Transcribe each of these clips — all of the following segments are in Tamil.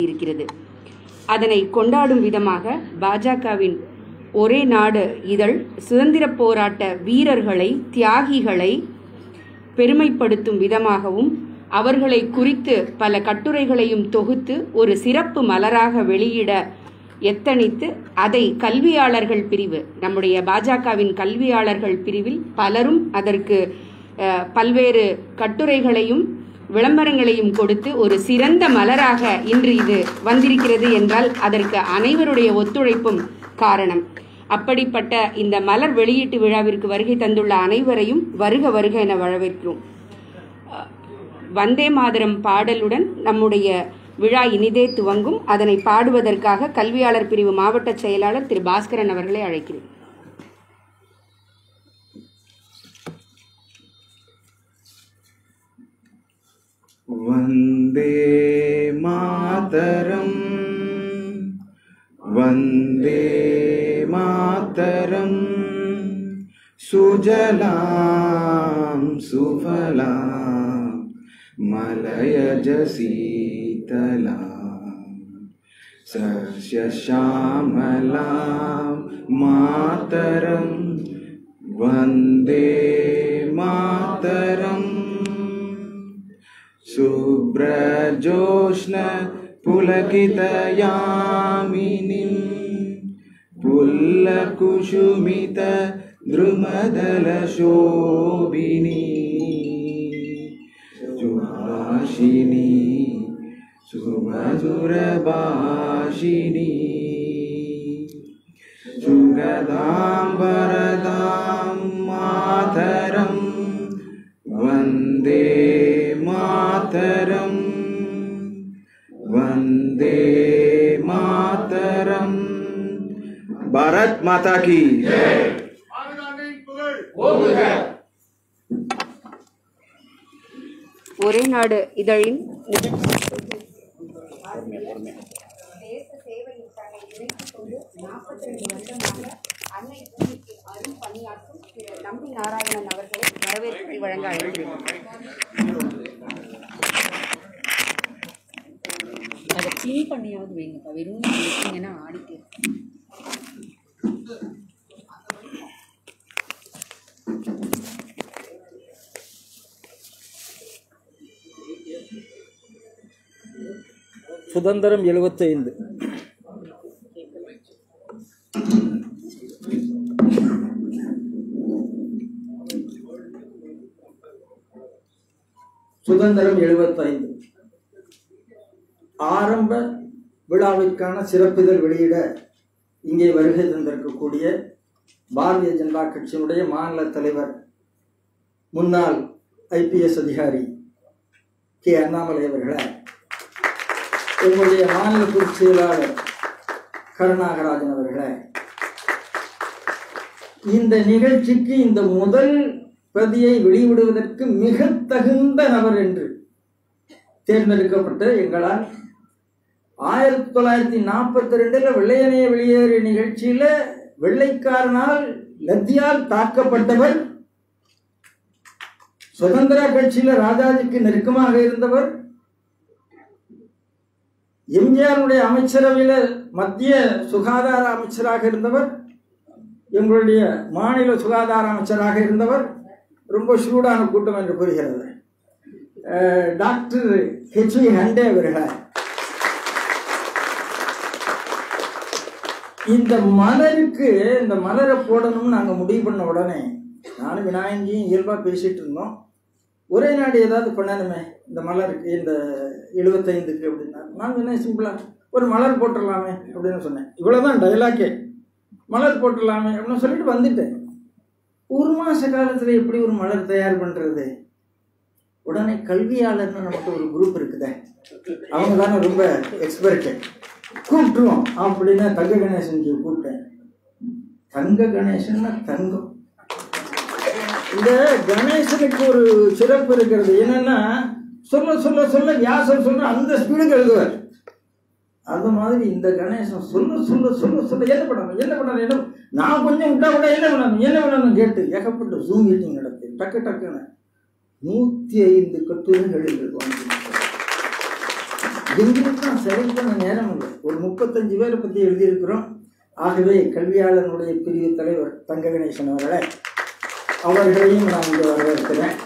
இருக்கிறது. அதனை கொண்டாடும் விதமாக பாஜகவின் ஒரே நாடு இதழ் சுதந்திர போராட்ட வீரர்களை தியாகிகளை பெருமைப்படுத்தும் விதமாகவும் அவர்களை குறித்து பல கட்டுரைகளையும் தொகுத்து ஒரு சிறப்பு மலராக வெளியிட எத்தனித்து அதை கல்வியாளர்கள் பிரிவு நம்முடைய பாஜகவின் கல்வியாளர்கள் பிரிவில் பலரும் அதற்கு அஹ், பல்வேறு கட்டுரைகளையும் விளம்பரங்களையும் கொடுத்து ஒரு சிறந்த மலராக இன்று இது வந்திருக்கிறது என்றால் அதற்கு அனைவருடைய ஒத்துழைப்பும் காரணம். அப்படிப்பட்ட இந்த மலர் வெளியீட்டு விழாவிற்கு வருகை தந்துள்ள அனைவரையும் வருக வருக என வரவேற்கிறோம். வந்தே மாதரம் பாடலுடன் நம்முடைய விழா இனிதே துவங்கும். அதனை பாடுவதற்காக கல்வியாளர் பிரிவு மாவட்ட செயலாளர் திரு பாஸ்கரன் அவர்களை அழைக்கிறேன். वंदे मातरम्। वंदे मातरम्। सुजलां सुफलां मलयज शीतलां सस्यश्यामलां मातरं वंदे मातरम्। शुभ्रजोष्ण पुलकितयामिनीं पुल्लकुसुमित द्रुमदलशोभिनी सुभाषिणी सुमधुरभाषिणी सुगदां वरदां मातरं वन्दे மாதா கி ஒரே நாடு இதழின் தேச சேவையில் அருள் பணியாற்றும் நம்பி நாராயணன் அவர்களை வரவேற்பு வழங்க அழைக்கிறேன் அதை கிளீன் பண்ணியாவது வைங்கப்பா. வெறும் வச்சிங்கன்னா ஆடிட்டு சுதந்திரம் எழுபத்தைந்து சுதந்திரம் எழுபத்தைந்து ஆரம்ப விழாவிற்கான சிறப்பிதழ் வெளியிட இங்கே வருகை தந்திருக்கக்கூடிய பாரதிய ஜனதா கட்சியினுடைய மாநில தலைவர் முன்னாள் ஐபிஎஸ் அதிகாரி கே அண்ணாமலை அவர்களை. எங்களுடைய மாநில பொதுச் செயலாளர் கருணாகராஜன் அவர்களே இந்த நிகழ்ச்சிக்கு இந்த முதல் பிரதியை வெளியிடுவதற்கு மிக தகுந்த நபர் என்று தேர்ந்தெடுக்கப்பட்ட எங்களால் ஆயிரத்தி தொள்ளாயிரத்தி நாற்பத்தி ரெண்டுல வெள்ளையனைய வெளியேறிய நிகழ்ச்சியில வெள்ளைக்காரனால் லத்தியால் தாக்கப்பட்டவர் சுதந்திர கட்சியில ராஜாஜிக்கு நெருக்கமாக இருந்தவர் எம்ஜிஆருடைய அமைச்சரவையில் மத்திய சுகாதார அமைச்சராக இருந்தவர் எங்களுடைய மாநில சுகாதார அமைச்சராக இருந்தவர் ரொம்ப சூடான கூட்டம் என்று கூறுகிறது. டாக்டர் ஹெச் வி ஹண்டே அவர்களை இந்த மலருக்கு இந்த மலரை போடணும்னு நாங்கள் முடிவு பண்ண உடனே நானும் விநாயகியும் இயல்பாக பேசிட்டு இருந்தோம். ஒரே நாடு ஏதாவது பண்ணணுமே இந்த மலருக்கு இந்த எழுபத்தைந்துக்கு அப்படின்னா நான் சொன்னேன் சிம்பிளாக ஒரு மலர் போட்டுடலாமே அப்படின்னு சொன்னேன். இவ்வளோ தான் டைலாக்கே மலர் போட்டுடலாமே அப்படின்னு சொல்லிட்டு வந்துட்டேன். ஒரு மாத காலத்தில் எப்படி ஒரு மலர் தயார் பண்ணுறது உடனே கல்வியாளர்னு நமக்கு ஒரு குரூப் இருக்குதே. அவங்க தானே ரொம்ப எக்ஸ்பர்ட்டு கூப்பிட்டுருவோம். அப்படின்னா தங்க கணேசனுக்கு கூப்பிட்டேன். தங்க கணேசன்னா தங்கம். இந்த கணேசனுக்கு ஒரு சிறப்பு இருக்கிறது என்னன்னா சொல்ல சொல்ல சொல்ல வியாசர் சொல்ற அந்த ஸ்பீடுக்கு எழுதுவார். அது மாதிரி இந்த கணேசன் சொல்ல சொல்ல சொல்ல சொல்ல என்ன பண்ணணும் என்ன பண்ணணும் என்ன? நான் கொஞ்சம் விட்டா கூட என்ன பண்ணணும்? என்ன பண்ணணும் கேட்டு ஏகப்பட்ட ஜூம் மீட்டிங் நடத்தி டக்கு டக்குன்னு நூத்தி ஐந்து கட்டுரைகள் எங்களுக்கு வாங்கி எங்களுக்கும் பண்ண நேரம் இல்லை. ஒரு முப்பத்தஞ்சு பேரை பற்றி எழுதியிருக்கிறோம். ஆகவே கல்வியாளர்களுடைய பிரிவு தலைவர் தங்க கணேசன் அவர்களை அவர்களையும் நான் இங்கே வரவேற்கிறேன்.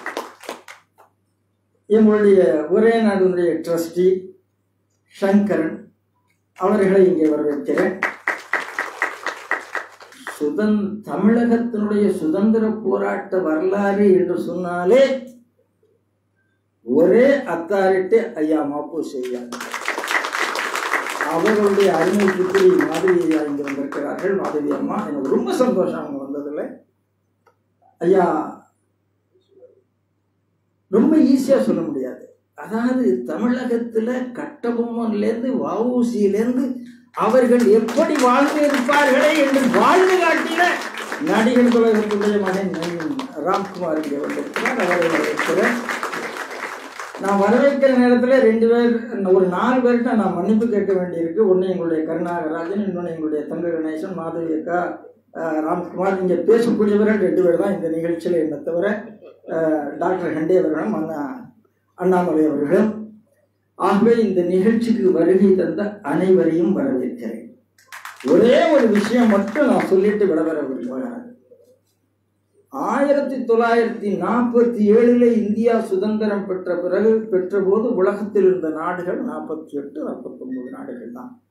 எங்களுடைய ஒரே நாடுடைய ட்ரஸ்டி சங்கரன் அவர்களை இங்கே வரவேற்கிறேன். சுதன் தமிழகத்தினுடைய சுதந்திர போராட்ட வரலாறு என்று சொன்னாலே ஒரே அத்தாரிட்டி ஐயா மாப்பு செய்யார் அவர்களுடைய அருமை புத்திரி மாதவி ஐயா இங்கே வந்திருக்கிறார்கள். மாதவி அம்மா எனக்கு ரொம்ப சந்தோஷம் அவங்க வந்ததில்லை ஐயா ரொம்ப ஈஸியாக சொல்ல முடியாது. அதாவது தமிழகத்தில் கட்டபொம்மன்லேருந்து வஉசியிலேருந்து அவர்கள் எப்படி வாழ்ந்து இருப்பார்களே என்று வாழ்ந்து காட்டின நடிகர் கழகத்துடைய மகன் ராம்குமார் இங்கே வந்திருக்கிறார். அவரை வரவேற்கிறேன். நான் வரவேற்கிற நேரத்தில் ரெண்டு பேர் ஒரு நாலு பேர்கிட்ட நான் மன்னிப்பு கேட்க வேண்டியிருக்கு. ஒன்று எங்களுடைய கருணாகராஜன் இன்னொன்று எங்களுடைய தங்க கணேசன் மாதவி அக்கா ராம்குமார். இங்கே பேசக்கூடியவர்கள் ரெண்டு பேர் தான் இந்த நிகழ்ச்சியில் என்னை தவிர டாக்டர் ஹெண்டே அவர்களும் அண்ணா அண்ணாமலை அவர்களும் ஆகவே இந்த நிகழ்ச்சிக்கு வருகை தந்த அனைவரையும் வரவேற்கிறேன். ஒரே ஒரு விஷயம் மட்டும் நான் சொல்லிட்டு விடவர விரும்புகிறேன். ஆயிரத்தி தொள்ளாயிரத்தி நாற்பத்தி ஏழுல இந்தியா சுதந்திரம் பெற்ற பிறகு பெற்றபோது உலகத்தில் இருந்த நாடுகள் நாற்பத்தி எட்டு நாற்பத்தொன்பது நாடுகள் தான்.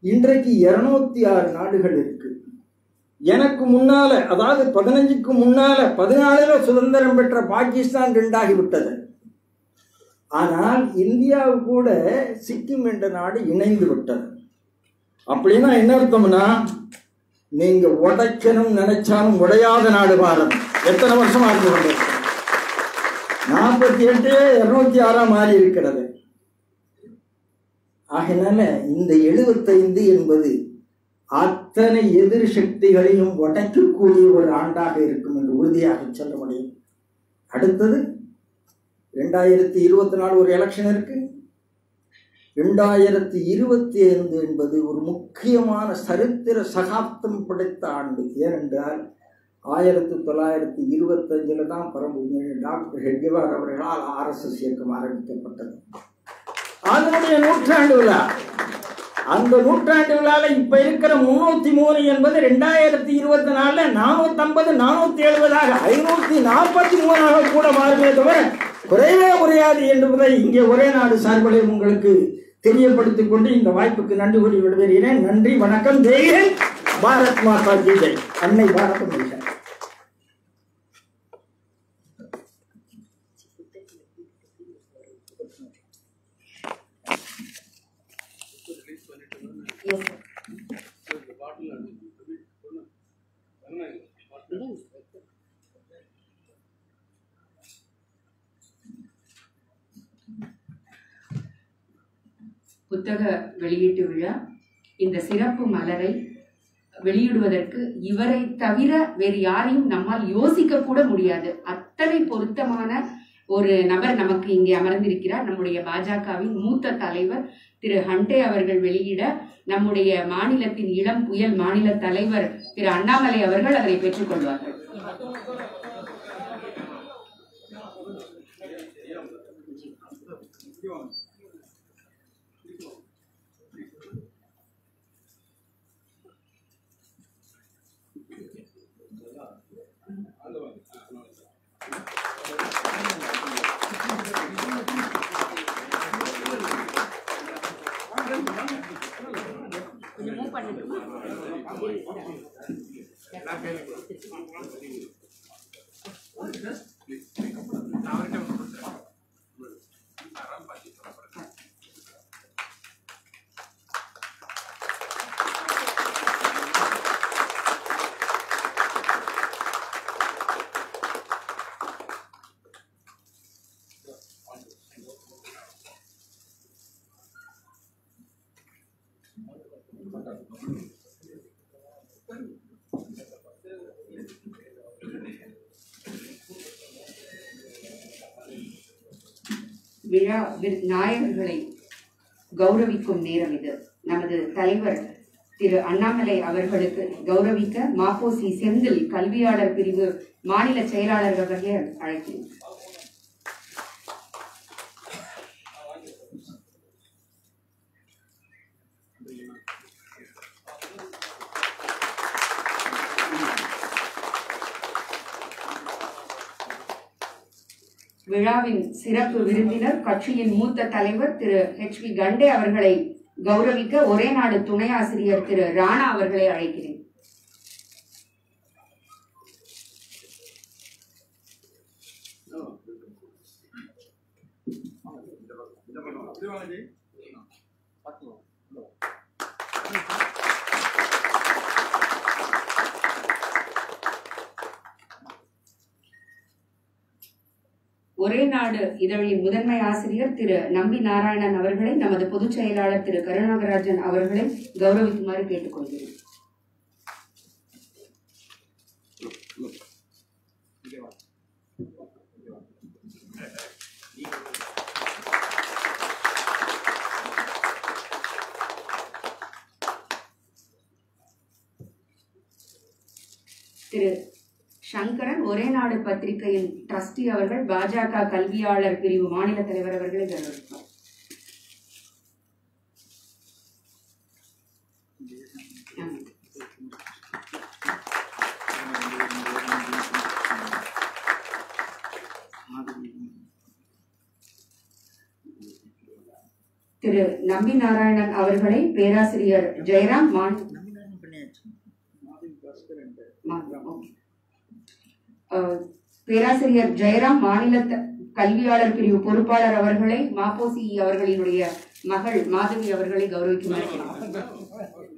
இன்றைக்கு இருநூத்தி ஆறு நாடுகள் இருக்கு. எனக்கு முன்னால அதாவது பதினஞ்சுக்கு முன்னால பதினாலுல சுதந்திரம் பெற்ற பாகிஸ்தான் ரெண்டாகி விட்டது ஆனால் இந்தியாவு கூட சிக்கிம் என்ற நாடு இணைந்து விட்டது அப்படின்னா என்ன அர்த்தம்னா நீங்க உடைக்கணும் நினைச்சாலும் உடையாத நாடு பாரதம். எத்தனை வருஷம் ஆகி கொண்டு நாற்பத்தி எட்டு இருநூத்தி ஆறா மாறி இருக்கிறது. ஆகினால இந்த எழுபத்தைந்து என்பது அத்தனை எதிர் சக்திகளையும் உடைக்கக்கூடிய ஒரு ஆண்டாக இருக்கும் என்று உறுதியாக சொல்ல முடியும். அடுத்தது ரெண்டாயிரத்தி இருபத்தி நாலு ஒரு எலெக்ஷன் இருக்கு. ரெண்டாயிரத்தி இருபத்தி ஐந்து என்பது ஒரு முக்கியமான சரித்திர சகாப்தம் படைத்த ஆண்டு. ஏனென்றால் ஆயிரத்தி தொள்ளாயிரத்தி இருபத்தஞ்சில் தான் பரம்பூர் டாக்டர் ஹெட்கேவார் அவர்களால் ஆர்எஸ்எஸ் இயக்கம் ஆரம்பிக்கப்பட்டது. அதனுடைய நூற்றாண்டு விழா. அந்த நூற்றாண்டு விழாவில் இப்ப இருக்கிற முன்னூத்தி மூணு என்பது ரெண்டாயிரத்தி இருபத்தி நாலுல நானூத்தி ஐம்பது நானூத்தி எழுபதாக ஐநூத்தி நாற்பத்தி மூணாக கூட மாறுமே தவிர குறைவே குறையாது என்பதை இங்கே ஒரே நாடு சார்பில் உங்களுக்கு தெரியப்படுத்திக் கொண்டு இந்த வாய்ப்புக்கு நன்றி கூறி விடுகிறேன். நன்றி வணக்கம். ஜெயன் பாரத் மாதா கி அன்னை பாரத மாதா புத்தக வெளியீட்டு விழா இந்த சிறப்பு மலரை வெளியிடுவதற்கு இவரை தவிர வேறு யாரையும் நம்மால் யோசிக்க கூட முடியாது. அத்தனை பொருத்தமான ஒரு நபர் நமக்கு இங்கே அமர்ந்திருக்கிறார். நம்முடைய பாஜகவின் மூத்த தலைவர் திரு ஹண்டே அவர்கள் வெளியிட நம்முடைய மாநிலத்தின் இளம் புயல் மாநில தலைவர் திரு அண்ணாமலை அவர்கள் அதனை பெற்றுக்கொள்வார்கள் பண்ணட்டுமா அவர்கிட்ட விழா வி- நாயகர்களை கௌரவிக்கும் நேரம் இது. நமது தலைவர் திரு அண்ணாமலை அவர்களுக்கு கௌரவிக்க மாப்போசி செந்தில் கல்வியாளர் பிரிவு மாநில செயலாளர் வகையை அழைக்கிறேன். விழாவின் சிறப்பு விருந்தினர் கட்சியின் மூத்த தலைவர் திரு ஹெச் வி கண்டே அவர்களை கௌரவிக்க ஒரே நாடு துணை ஆசிரியர் திரு ராணா அவர்களை அழைக்கிறேன் ஒரே நாடு இதழின் முதன்மை ஆசிரியர் திரு நம்பி நாராயணன் அவர்களை நமது பொதுச் செயலாளர் திரு கருணாகராஜன் அவர்களை கௌரவிக்குமாறு கேட்டுக்கொள்கிறேன் திரு சங்கரன் ஒரே நாடு பத்திரிகையின் ட்ரஸ்டி அவர்கள் பாஜக கல்வியாளர் பிரிவு மாநில தலைவர் அவர்களை கௌரவிப்பார். திரு நம்பி நாராயணன் அவர்களை பேராசிரியர் ஜெயராம் மான் பேராசிரியர் ஜெயராம் மாநில த- கல்வியாளர் பிரிவு பொறுப்பாளர் அவர்களை மாப்போசி அவர்களினுடைய மகள் மாதவி அவர்களை கௌரவிக்குமாறு கேட்டுக்கொள்கிறேன்.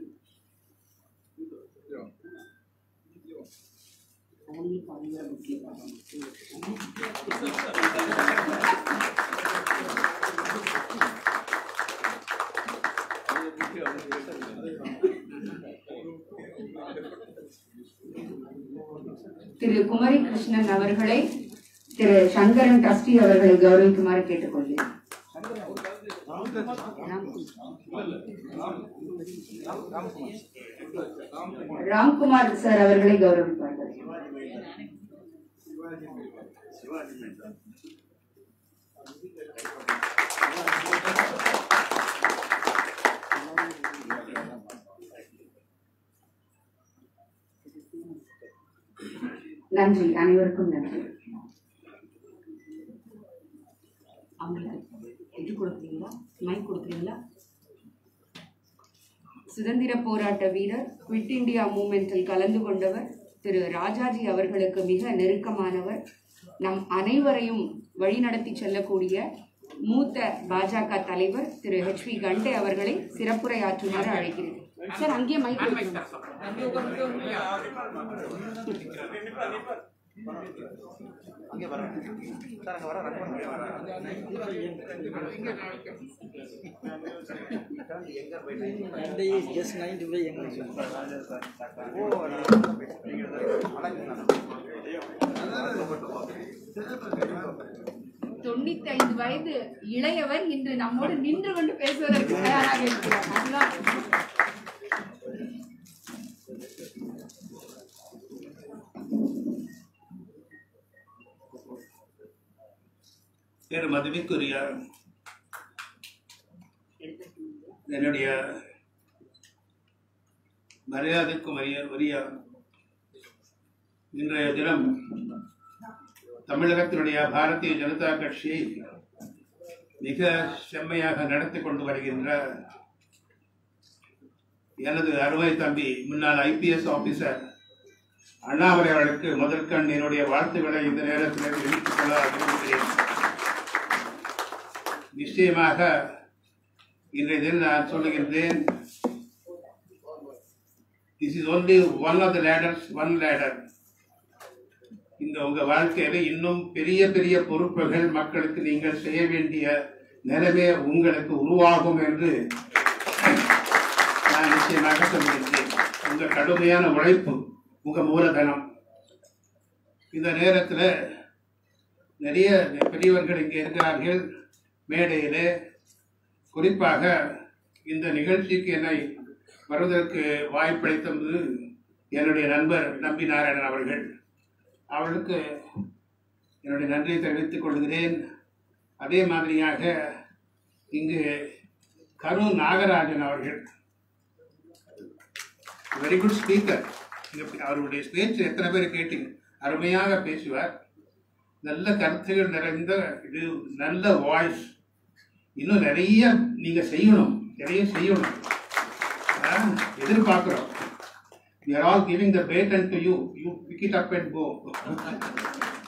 திரு குமரி கிருஷ்ணன் அவர்களை திரு சங்கரன் ட்ரஸ்டி அவர்களை கௌரவிக்குமாறு கேட்டுக்கொள்கிறேன். ராம்குமார் சார் அவர்களை கௌரவிப்பார்கள். நன்றி. அனைவருக்கும் நன்றி. அவங்களுக்கு இது கொடுக்குறீங்களா? மைக் கொடுக்குறீங்களா? சுதந்திர போராட்ட வீரர் குவிட் இண்டியா மூமெண்டில் கலந்து கொண்டவர் திரு ராஜாஜி அவர்களுக்கு மிக நெருக்கமானவர் நம் அனைவரையும் வழிநடத்தி செல்லக்கூடிய மூத்த பாஜக தலைவர் திரு ஹெச் வி கண்டே அவர்களை சிறப்புரையாற்றுமாறு அழைக்கிறேன். சார் அங்கேயே மைக் கொடுக்கணும். And he is just 95 young sir. தொண்ணூத்தி ஐந்து வயது இளையவர் இன்று நம்மோடு நின்று கொண்டு பேசுவதற்கு தயாராக இருக்கிறார். அதுதான் பேர் என்னுடைய மரியாதைக்கும் உரிய உரிய இன்றைய தினம் தமிழகத்தினுடைய பாரதிய ஜனதா கட்சி மிக செம்மையாக நடத்தி கொண்டு வருகின்ற எனது அருமை தம்பி முன்னாள் ஐபிஎஸ் ஆபீசர் அண்ணாமலை அவர்களுக்கு முதற்கண் என்னுடைய வாழ்த்துக்களை இந்த நேரத்தில் தெரிவித்துக் கொள்ள விரும்புகிறேன். நிச்சயமாக இன்றைய தினம் நான் சொல்லுகின்றேன் this is only one of the ladders one ladder இந்த உங்கள் வாழ்க்கையில் இன்னும் பெரிய பெரிய பொறுப்புகள் மக்களுக்கு நீங்கள் செய்ய வேண்டிய நிலைமை உங்களுக்கு உருவாகும் என்று நான் நிச்சயமாக சொல்லியிருக்கேன் உங்கள் கடுமையான உழைப்பு உங்கள் மூலதனம். இந்த நேரத்தில் நிறைய பெரியவர்கள் இங்கே இருக்கிறார்கள். மேடையிலே குறிப்பாக இந்த நிகழ்ச்சிக்கு என்னை வருவதற்கு வாய்ப்பளித்தது என்னுடைய நண்பர் நம்பி நாராயணன் அவர்கள். அவர்களுக்கு என்னுடைய நன்றியை தெரிவித்துக் கொள்கிறேன். அதே மாதிரியாக இங்கு கரு நாகராஜன் அவர்கள் வெரி குட் ஸ்பீக்கர் அவருடைய பேச்சு எத்தனை பேர் கேட்டீங்க? அருமையாக பேசுவார். நல்ல கருத்துகள் நிறைந்த இது நல்ல வாய்ஸ் இன்னும் நிறைய நீங்க செய்யணும் நிறைய செய்யணும். ஆஹ், எதிர்பார்க்கிறோம். we are all giving the baton to you you pick it up and go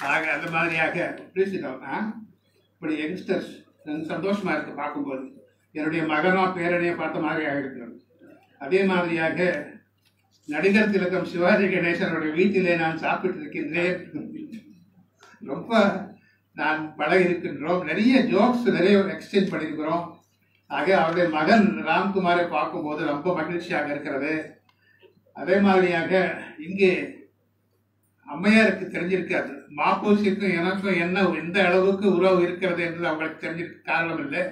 ஆக அந்த மாதிரியாக பேசிட்டோம். ஆ? இப்படி யங்ஸ்டர்ஸ் சந்தோஷமா இருக்கு பார்க்கும்போது. என்னுடைய மகனோ பேரனையோ பார்த்த மாதிரியாக இருக்கிறது அதே மாதிரியாக நடிகர் திலகம் சிவாஜி கணேசனுடைய வீட்டிலே நான் சாப்பிட்டு இருக்கின்றேன் ரொம்ப நான் பழகி இருக்கின்றோம் நிறைய ஜோக்ஸ் நிறைய எக்ஸ்சேஞ்ச் பண்ணியிருக்கிறோம். ஆக அவருடைய மகன் ராம்குமாரை பார்க்கும்போது ரொம்ப மகிழ்ச்சியாக இருக்கிறது. அதே மாதிரியாக இங்கே அம்மையாருக்கு தெரிஞ்சிருக்காது மாப்போசிக்கும் எனக்கும் என்ன எந்த அளவுக்கு உறவு இருக்கிறது என்பது அவங்களுக்கு தெரிஞ்சிருக்க காரணம் இல்லை.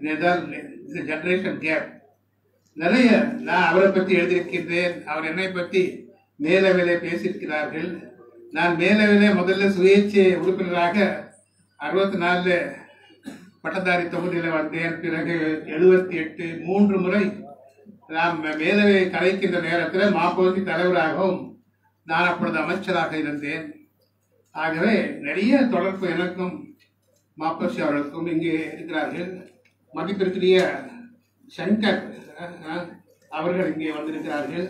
இந்த ஜென்ரேஷன் கேப் நிறைய நான் அவரை பற்றி எழுதியிருக்கின்றேன். அவர் என்னை பற்றி மேலவிலே பேசியிருக்கிறார்கள். நான் மேலவிலே முதல்ல சுயேட்சை உறுப்பினராக அறுபத்தி நாலு பட்டதாரி தொகுதியில் வந்தேன். பிறகு எழுபத்தி எட்டு மூன்று முறை நாம் மேலவை கலைக்கின்ற நேரத்தில் மாப்பகுதி தலைவராகவும் நான் அப்பொழுது அமைச்சராக இருந்தேன். ஆகவே நிறைய தொடர்பு எனக்கும் மாப்பசி அவர்களுக்கும் இங்கே இருக்கிறார்கள். மதிப்பிற்குரிய சங்கர் அவர்கள் இங்கே வந்திருக்கிறார்கள்.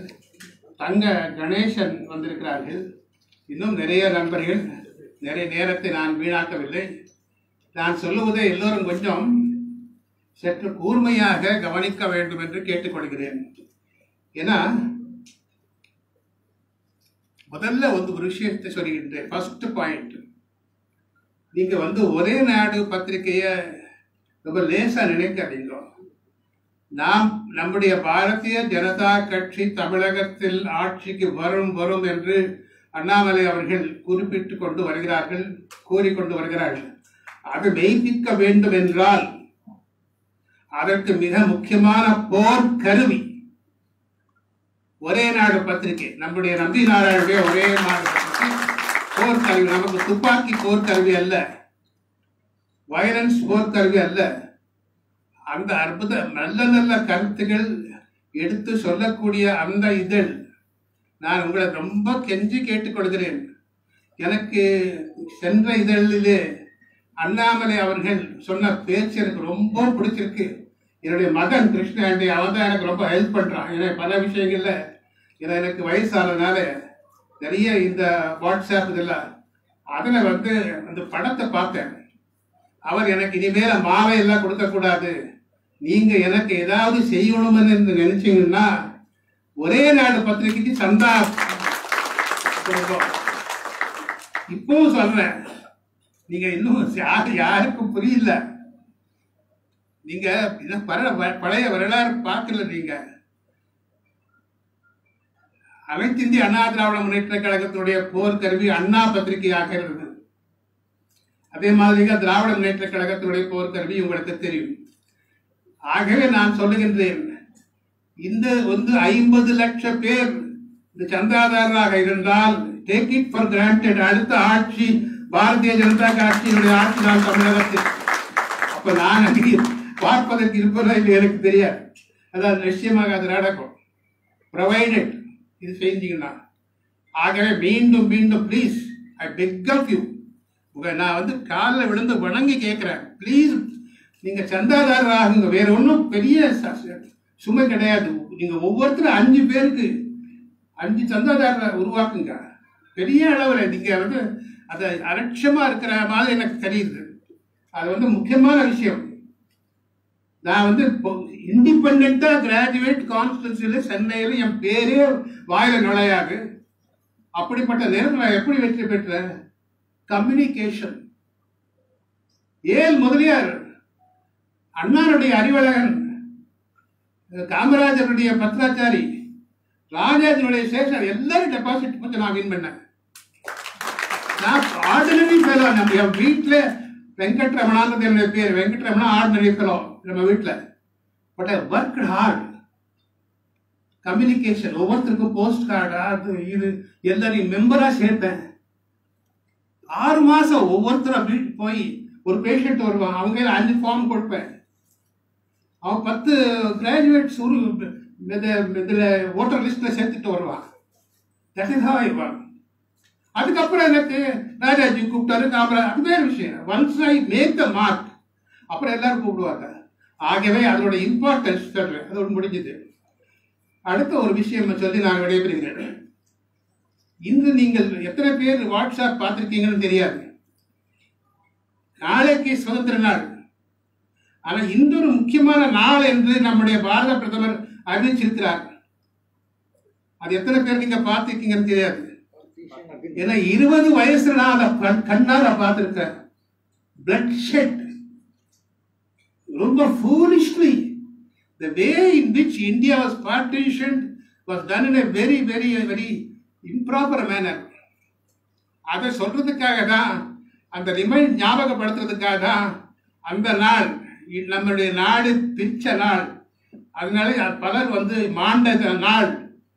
தங்க கணேசன் வந்திருக்கிறார்கள். இன்னும் நிறைய நண்பர்கள். நிறைய நேரத்தை நான் வீணாக்கவில்லை. நான் சொல்லுவதை எல்லோரும் கொஞ்சம் சற்று கூர்மையாக கவனிக்க வேண்டும் என்று கேட்டுக்கொள்கிறேன். ஏன்னா முதல்ல வந்து ஒரு விஷயத்தை சொல்கின்றேன். ஃபர்ஸ்ட் பாயிண்ட் நீங்கள் வந்து ஒரே நாடு பத்திரிகையை ரொம்ப லேசாக நினைக்காதீங்க. நாம் நம்முடைய பாரதிய ஜனதா கட்சி தமிழகத்தில் ஆட்சிக்கு வரும் வரும் என்று அண்ணாமலை அவர்கள் குறிப்பிட்டு கொண்டு வருகிறார்கள் கூறிக்கொண்டு வருகிறார்கள். அது மெய்ப்பிக்க வேண்டும் என்றால் அதற்கு மிக முக்கியமான போர் கருவி. ஒரே நாடு பத்திரிகை நம்முடைய நம்பி நாராயணுடைய ஒரே நாடு பத்திரிகை. போர் கருவி நமக்கு துப்பாக்கி போர் கருவி அல்ல. வயலன்ஸ் போர் கருவி அல்ல. அந்த அற்புத நல்ல நல்ல கருத்துகள் எடுத்து சொல்லக்கூடிய அந்த இதழ். நான் உங்களை ரொம்ப கெஞ்சி கேட்டுக்கொள்கிறேன். எனக்கு சென்ற இதழிலே அண்ணாமலை அவர்கள் சொன்ன பேச்சு எனக்கு ரொம்ப பிடிச்சிருக்கு. என்னுடைய மகன் கிருஷ்ணாண்டி அவன் தான் எனக்கு ரொம்ப ஹெல்ப் பண்ணுறான் ஏன்னா பல விஷயங்களில் ஏன்னா எனக்கு வயசானதுனால நிறைய இந்த வாட்ஸ்அப் இதெல்லாம் அதில் வந்து அந்த படத்தை பார்த்தேன். அவர் எனக்கு இனிமேல் மாலை எல்லாம் கொடுக்கக்கூடாது. நீங்கள் எனக்கு ஏதாவது செய்யணும்னு நினைச்சீங்கன்னா ஒரே நாடு பத்திரிகைக்கு சந்தா கொடுப்போம். இப்பவும் சொல்றேன். நீங்க இன்னும் யாரு யாருக்கும் புரியல. நீங்க இன்னும் பழைய வரலாறு பார்க்கல நீங்க. அனைத்திந்திய அண்ணா திராவிட முன்னேற்ற கழகத்தினுடைய போர் கருவி அண்ணா பத்திரிகையாக இருந்தது. அதே மாதிரி திராவிட முன்னேற்ற கழகத்தினுடைய போர் கருவி உங்களுக்கு தெரியும். ஆகவே நான் சொல்லுகின்றேன் இந்த வந்து ஐம்பது லட்சம் பேர் இந்த சந்தாதாரராக இருந்தால் டேக் இட் ஃபார் கிராண்டட் அடுத்த ஆட்சி பாரதிய ஜனதா கட்சியினுடைய ஆட்சி நாள் தமிழகத்தில். அப்ப நான் அங்கே பார்ப்பதற்கு இருப்பதா இல்லை எனக்கு தெரியாது. அதாவது நிச்சயமாக அது நடக்கும். ப்ரொவைடட் இது செஞ்சீங்கன்னா. ஆகவே மீண்டும் மீண்டும் please I pick up you உங்க நான் வந்து காலில் விழுந்து வணங்கி கேட்குறேன். ப்ளீஸ் நீங்கள் சந்தாதாரர் ஆகுங்க. வேற ஒன்றும் பெரிய சுமை கிடையாது. நீங்கள் ஒவ்வொருத்தரும் அஞ்சு பேருக்கு அஞ்சு சந்தாதாரரை உருவாக்குங்க. பெரிய அளவில் நீங்கள் வந்து அது அலட்சியமாக இருக்கிற மாதிரி எனக்கு தெரியுது. அது வந்து முக்கியமான விஷயம். நான் வந்து இண்டிபெண்ட்டாக கிராஜுவேட் கான்ஸ்டியூன்சியில் சென்னையில் என் பேரே வாயில் நுழையாது. அப்படிப்பட்ட நேரத்தில் நான் எப்படி வெற்றி பெற்றேன் கம்யூனிகேஷன் ஏல் முதலியார் அண்ணாருடைய அறிவழகன் காமராஜருடைய பத்ராச்சாரி ராஜாஜனுடைய சேஷன் எல்லாரும் டெபாசிட் கொஞ்சம் நான் வின் பண்ணேன். நான் ஆர்டினரி ஃபெலோ நம்ம என் வீட்டில் வெங்கட்ரமணாங்கிறது என்னுடைய பேர் வெங்கட்ரமணா ஆர்டினரி ஃபெலோ நம்ம வீட்டில் but I work hard communication ஒவ்வொருத்தருக்கும் போஸ்ட் கார்டா அது இது எல்லாரையும் மெம்பராக சேர்த்தேன் ஆறு மாதம் ஒவ்வொருத்தரும் வீட்டுக்கு போய் ஒரு பேஷண்ட் வருவான் அவங்க கையில் அஞ்சு ஃபார்ம் கொடுப்பேன் அவன் பத்து கிராஜுவேட்ஸ் ஒரு இதில் ஓட்டர் லிஸ்ட்டில் சேர்த்துட்டு வருவான் தட் இஸ் ஹவ் ஐ அதுக்கப்புறம் எனக்கு ராஜாஜி கூப்பிட்டாரு. காமராஜ் அது வேற விஷயம். Once I make the mark அப்புறம் எல்லாரும் கூப்பிடுவாங்க. ஆகவே அதோட இம்பார்ட்டன்ஸ் சொல்றேன். அதோட முடிஞ்சது. அடுத்த ஒரு விஷயம் சொல்லி நான் விடைபெறுகிறேன். இன்று நீங்கள் எத்தனை பேர் வாட்ஸ்அப் பார்த்துருக்கீங்கன்னு தெரியாது. நாளைக்கு சுதந்திர நாள். ஆனால் இன்னொரு முக்கியமான நாள் என்று நம்முடைய பாரத பிரதமர் அறிவிச்சிருக்கிறார். அது எத்தனை பேர் நீங்க பார்த்துருக்கீங்கன்னு தெரியாது. ஏன்னா இருபது வயசுல நான் அதை கண்ணார பார்த்துருக்கேன் பிளட் ஷெட் ரொம்ப foolishly the way in which India was partition was done in a very very very improper manner அதை சொல்றதுக்காக தான் அந்த ரிமைண்ட் ஞாபகப்படுத்துறதுக்காக தான் அந்த நாள் நம்மளுடைய நாடு பிரிச்ச நாள். அதனால பலர் வந்து மாண்ட நாள்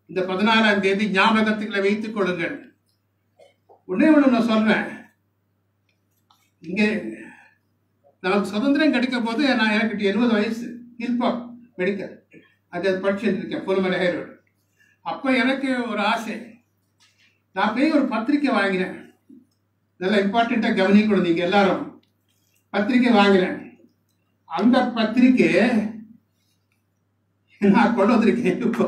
இந்த பதினாறாம் தேதி ஞாபகத்துக்களை வைத்துக் கொள்ளுங்கள். ஒன்றே ஒன்று நான் சொல்கிறேன் இங்கே நமக்கு சுதந்திரம் கிடைக்கும் போது நான் எனக்கு எழுபது வயசு இருப்போம் மெடிக்கல் அது படிச்சுட்டு இருக்கேன் பொறுமலை ஹைரோடு அப்போ எனக்கு ஒரு ஆசை. நான் போய் ஒரு பத்திரிக்கை வாங்கினேன். நல்லா இம்பார்ட்டண்ட்டாக கவனிக்கணும் நீங்கள் எல்லாரும். பத்திரிக்கை வாங்கினேன். அந்த பத்திரிக்கை நான் கொண்டு வந்திருக்கேன். இப்போ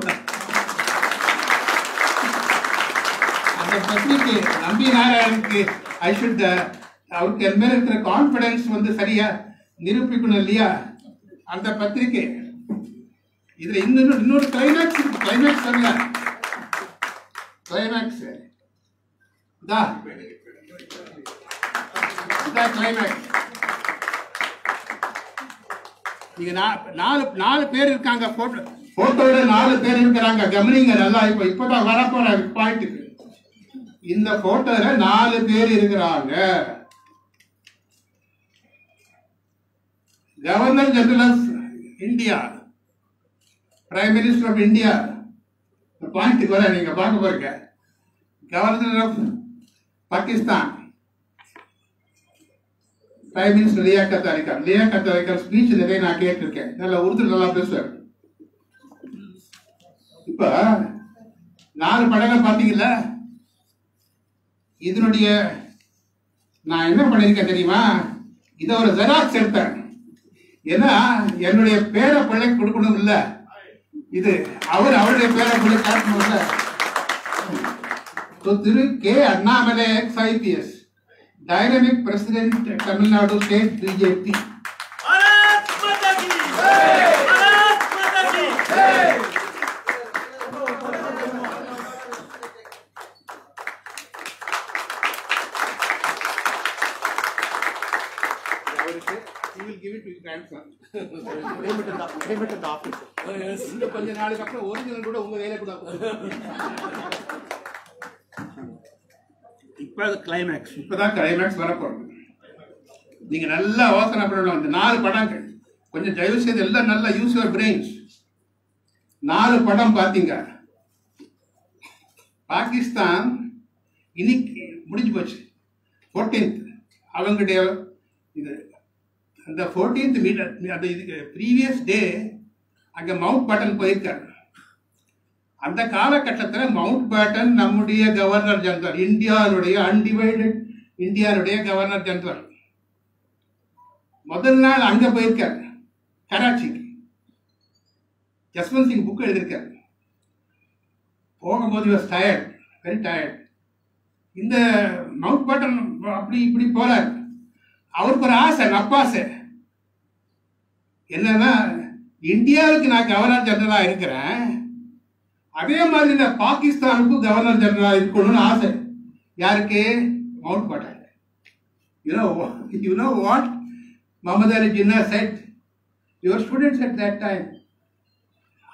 அந்த பத்திரிக்கை நம்பி நாராயணனுக்கு ஐ ஷுட் அவருக்கு என் மேல இருக்கிற கான்பிடன்ஸ் வந்து சரியா நிரூபிக்கணும் இல்லையா? அந்த பத்திரிக்கை இதுல இன்னொரு இன்னொரு கிளைமேக்ஸ் இருக்கு. கிளைமேக்ஸ் சொல்ல கிளைமேக்ஸ் இதா. இதா கிளைமேக்ஸ் நீங்க நாலு நாலு பேர் இருக்காங்க போட்டோ போட்டோல நாலு பேர் இருக்கிறாங்க. கவனிங்க நல்லா இப்ப இப்பதான் வரப்போற பாயிண்ட்டுக்கு இந்த போட்டோல நாலு பேர் இருக்கிறாங்க. Governor general of India prime minister of India பாயிண்ட்டுக்கு வர நீங்க பார்க்க போறீங்க. Governor of Pakistan prime minister லியா கத்தாரிக்கா லியா கத்தாரிக்கா ஸ்பீச் நிறைய நான் கேட்டிருக்கேன். நல்லா உருது நல்லா பேசுவேன் இப்ப நாலு படங்கள் பாத்தீங்கல்ல இதனுடைய நான் என்ன பண்ணியிருக்கேன் தெரியுமா? இதை ஒரு ஜெராக்ஸ் எடுத்தேன். ஏன்னா என்னுடைய பேரை பிள்ளை கொடுக்கணும் இல்ல. இது அவர் அவருடைய பேரை பிள்ளை காட்டணும் இல்ல. Thiru K Annamalai ex IPS dynamic president Tamil Nadu state BJP இன்னும் கொஞ்ச நாளுக்கு அப்புறம் ஒரிஜினல் கூட உங்க கையில கூட இப்ப கிளைமேக்ஸ் இப்பதான் கிளைமேக்ஸ் வரப்போகுது. நீங்க நல்லா யோசனை பண்ணணும். இந்த நாலு படங்கள் கொஞ்சம் தயவு செய்து எல்லாம் நல்லா யூஸ் யுவர் பிரெயின்ஸ் நாலு படம் பாத்தீங்க. பாகிஸ்தான் இன்னைக்கு முடிஞ்சு போச்சு. ஃபோர்டீன்த் அவங்களுடைய அந்த ஃபோர்டீன்த் மீட்டர் அந்த இதுக்கு ப்ரீவியஸ் டே அங்கே மவுண்ட் பேட்டன் போயிருக்காரு. அந்த காலகட்டத்தில் மவுண்ட் பேட்டன் நம்முடைய கவர்னர் ஜெனரல் இந்தியாவுடைய அன்டிவைடட் இந்தியாவுடைய கவர்னர் ஜெனரல் முதல் நாள் அங்கே போயிருக்கார் கராச்சிக்கு. ஜஸ்வந்த் சிங் புக் எழுதியிருக்கார். போகும்போது வாஸ் டயர்ட் வெரி டயர்ட் இந்த மவுண்ட் பேட்டன் அப்படி இப்படி போகிறார் அவருக்கு ஒரு ஆசை நப்பாசை என்னன்னா இந்தியாவுக்கு நான் கவர்னர் ஜெனரலாக இருக்கிறேன். அதே மாதிரி நான் பாகிஸ்தானுக்கும் கவர்னர் ஜெனரலாக இருக்கணும்னு ஆசை. யாருக்கு? Mountbatten you know you know what know Ali Jinnah said your students at that time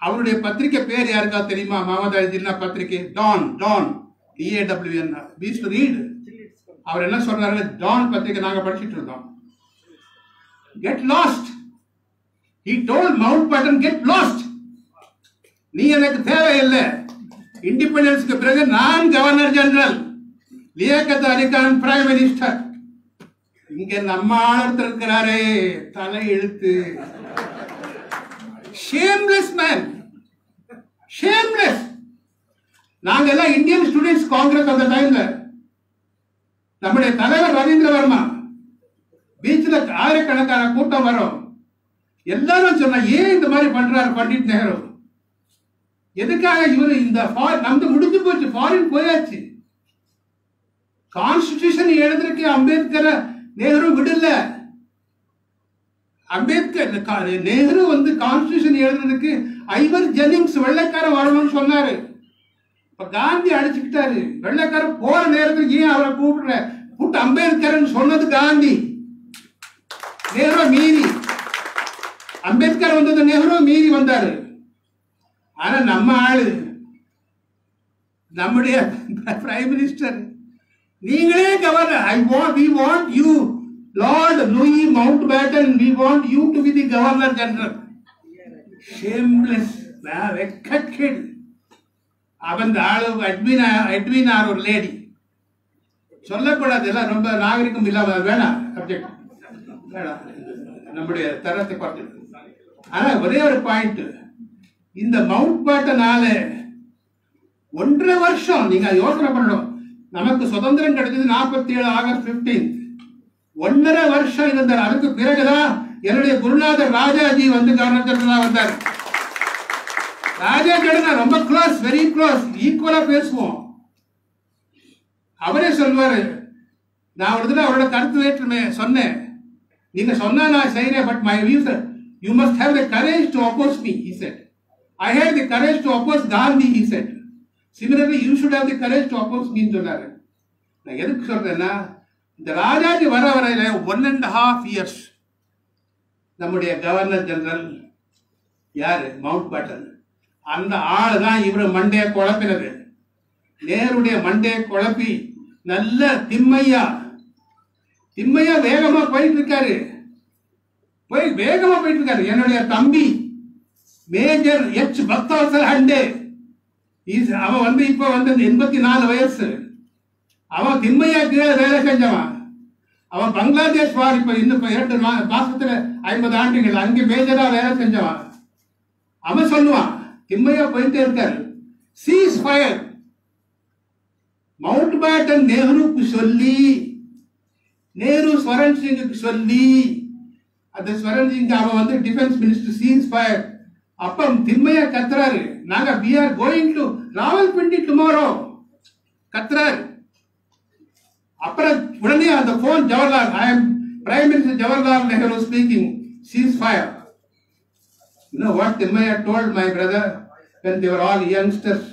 அவருடைய பத்திரிக்கை பேர் யாருக்கா தெரியுமா? முகமது அலி ஜின்னா பத்திரிக்கை. Dawn Dawn EAWN piece to read அவர் என்ன சொல்றாரு டான் பத்திரிக்கை நாங்கள் படிச்சுட்டு இருந்தோம். Get lost he told Mountbatten get lost நீ எனக்கு தேவையில்லை. இண்டிபெண்டன்ஸ்க்கு பிறகு நான் governor general Liaquat Ali prime minister இங்க நம்ம ஆளுத்தர் இருக்கிறாரே. தலை எழுத்து ஷேம்லெஸ் மேன் ஷேம்லெஸ் நாங்க எல்லாம் இந்தியன் ஸ்டூடெண்ட்ஸ் காங்கிரஸ் அந்த டைம்ல நம்முடைய தலைவர் ரவீந்திர வர்மா. பீச்சில் ஆயிரக்கணக்கான கூட்டம் வரும். எல்லாரும் சொன்னா ஏன் இந்த மாதிரி பண்றாரு பண்டிட் நேரு எதுக்காக இவரு இந்த நம்ம முடிஞ்சு போச்சு ஃபாரின் போயாச்சு. கான்ஸ்டிடியூஷன் எழுதுறதுக்கு அம்பேத்கரை நேரு விடல. அம்பேத்கர் கா- நேரு வந்து கான்ஸ்டியூஷன் எழுதுறதுக்கு ஐவர் ஜெனிங்ஸ் வெள்ளைக்காரன் வரணும்னு சொன்னாரு. இப்ப காந்தி அடிச்சுக்கிட்டாரு. வெள்ளைக்காரன் போற நேரத்துக்கு ஏன் அவரை கூப்பிடுற? கூப்பிட்டு அம்பேத்கர்னு சொன்னது காந்தி. நேரு மீறி. அம்பேத்கர் வந்தது நேரு மீறி வந்தாரு. ஆனா நம்ம ஆளு நம்முடைய பிரைம் மினிஸ்டர் நீங்களே governor I want we want you lord Louis Mountbatten we want you to be the governor general shameless வெக்கேடு அவன் இந்த ஆளு அட்வினா ஆர் ஒரு லேடி சொல்லக்கூடாது எல்லாம் ரொம்ப நாகரிகம் இல்லாம வேணாம் சப்ஜெக்ட் வேணாம். நம்முடைய தரத்தை பார்த்து ஆனா ஒரே ஒரு பாயிண்ட் இந்த மவுண்ட் பேட்டனால ஒன்றரை வருஷம் நீங்க யோசனை பண்ணணும். நமக்கு சுதந்திரம் கிடைச்சது நாற்பத்தி ஏழு ஆகஸ்ட் பிப்டீன் ஒன்றரை வருஷம் இருந்தார் அதுக்கு பிறகுதான் என்னுடைய குருநாதர் ராஜாஜி வந்து கவர்னர் வந்தார். ராஜா நான் ரொம்ப க்ளோஸ் வெரி க்ளோஸ் ஈக்குவலா பேசுவோம். அவரே சொல்வாரு நான் ஒரு தடவை அவரோட கருத்து வேற்றுமே சொன்னேன். நீங்க சொன்னா நான் செய்யறேன் but my views you must have the courage to oppose me he said. I have the courage to oppose Gandhi he said. Similarly you should have the courage to oppose மீன்னு சொன்னாரு நான் எதுக்கு சொல்றேன்னா இந்த ராஜாஜி வர வரையில ஒன் அண்ட் ஹாஃப் இயர்ஸ் நம்முடைய கவர்னர் ஜெனரல் யாரு? மவுண்ட் பேட்டன் அந்த ஆள் தான் இவரு மண்டைய குழப்பினது. நேருடைய மண்டைய குழப்பி நல்ல திம்மையா திம்மையா வேகமா போயிட்டு இருக்காரு. போய் வேகமா போயிட்டு இருக்காரு என்னுடைய தம்பி major H. Bhaktavatsal Hande. Is- அவன் வந்து இப்ப வந்து எண்பத்தி நாலு வயசு. அவன் திண்மையா கீழே வேலை செஞ்சவன் அவன் பங்களாதேஷ் வார் இப்ப இன்னும் இரண்டு மா- மாசத்துல ஐம்பது ஆண்டுகள் அங்கே மேஜரா வேலை செஞ்சவன் அவன் சொல்லுவான் திம்மையா போயிட்டே இருக்காரு. சீஸ் ஃபயர் மவுண்ட் பேட்டன் நேருக்கு சொல்லி நேரு ஸ்வரன் சிங்குக்கு சொல்லி அந்த ஸ்வரன் சிங் அவன் வந்து டிஃபென்ஸ் மினிஸ்டர் சீஸ் ஃபயர் அப்ப திம்மையா கத்துறாரு நாங்க we are going to Rawalpindi tomorrow கத்துறாரு அப்புறம் உடனே அந்த phone Jawaharlal I am prime minister Jawaharlal Nehru speaking ceasefire You know what Tilmaya told my brother when they were all youngsters?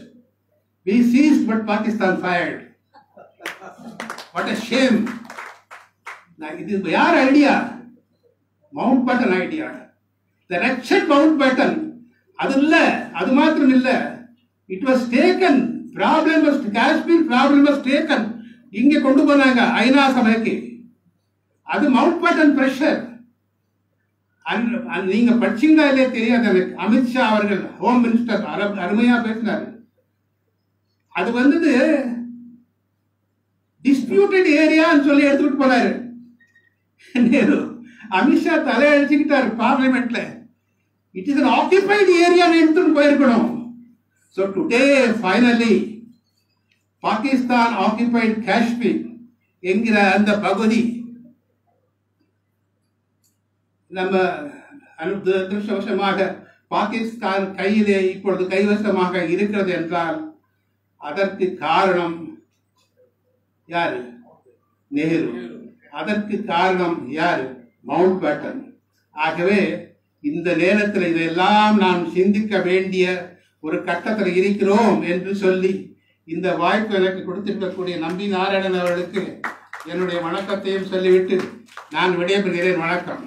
We seized but Pakistan fired. What a shame. நான் இது யார் idea Mountbatten idea the wretched Mountbatten அது இல்லை அது மாத்திரம் இல்ல it was taken problem was Kashmir problem was taken இங்கே கொண்டு போனாங்க ஐநா சபைக்கு. அது மவுண்ட் பேட்டன் பிரஷர் நீங்க படிச்சீங்களா இல்லையே தெரியாது எனக்கு. அமித்ஷா அவர்கள் ஹோம் மினிஸ்டர் அருமையா பேசினாரு. அது வந்தது டிஸ்பியூட்டட் ஏரியான்னு சொல்லி எடுத்துட்டு போனாரு. நேரு. அமித்ஷா தலையடிச்சுக்கிட்டாரு பார்லிமெண்ட்ல இட் இஸ் ஆக்கியபைடு ஏரியான்னு எடுத்துட்டு போயிருக்கணும். So today finally Pakistan occupied Kashmir என்கிற அந்த பகுதி. நம்ம அனு- பாகிஸ்தான் கையிலே இப்பொழுது கைவசமாக இருக்கிறது என்றால் அதற்கு காரணம் யாரு? நேரு. அதற்கு காரணம் யாரு? மவுண்ட் பேட்டன் ஆகவே இந்த நேரத்தில் இதையெல்லாம் நாம் சிந்திக்க வேண்டிய ஒரு கட்டத்தில் இருக்கிறோம் என்று சொல்லி இந்த வாய்ப்பு எனக்கு கொடுத்திருக்கக்கூடிய நம்பி நாராயணன் அவர்களுக்கு என்னுடைய வணக்கத்தையும் சொல்லிவிட்டு நான் விடைபெறுகிறேன். வணக்கம்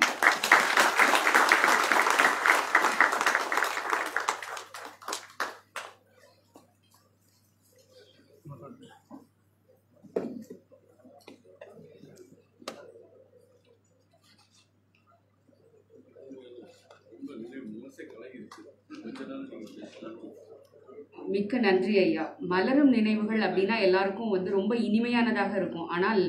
மிக்க நன்றி ஐயா. மலரும் நினைவுகள் அப்படின்னா எல்லாருக்கும் வந்து ரொம்ப இனிமையானதாக இருக்கும். ஆனால்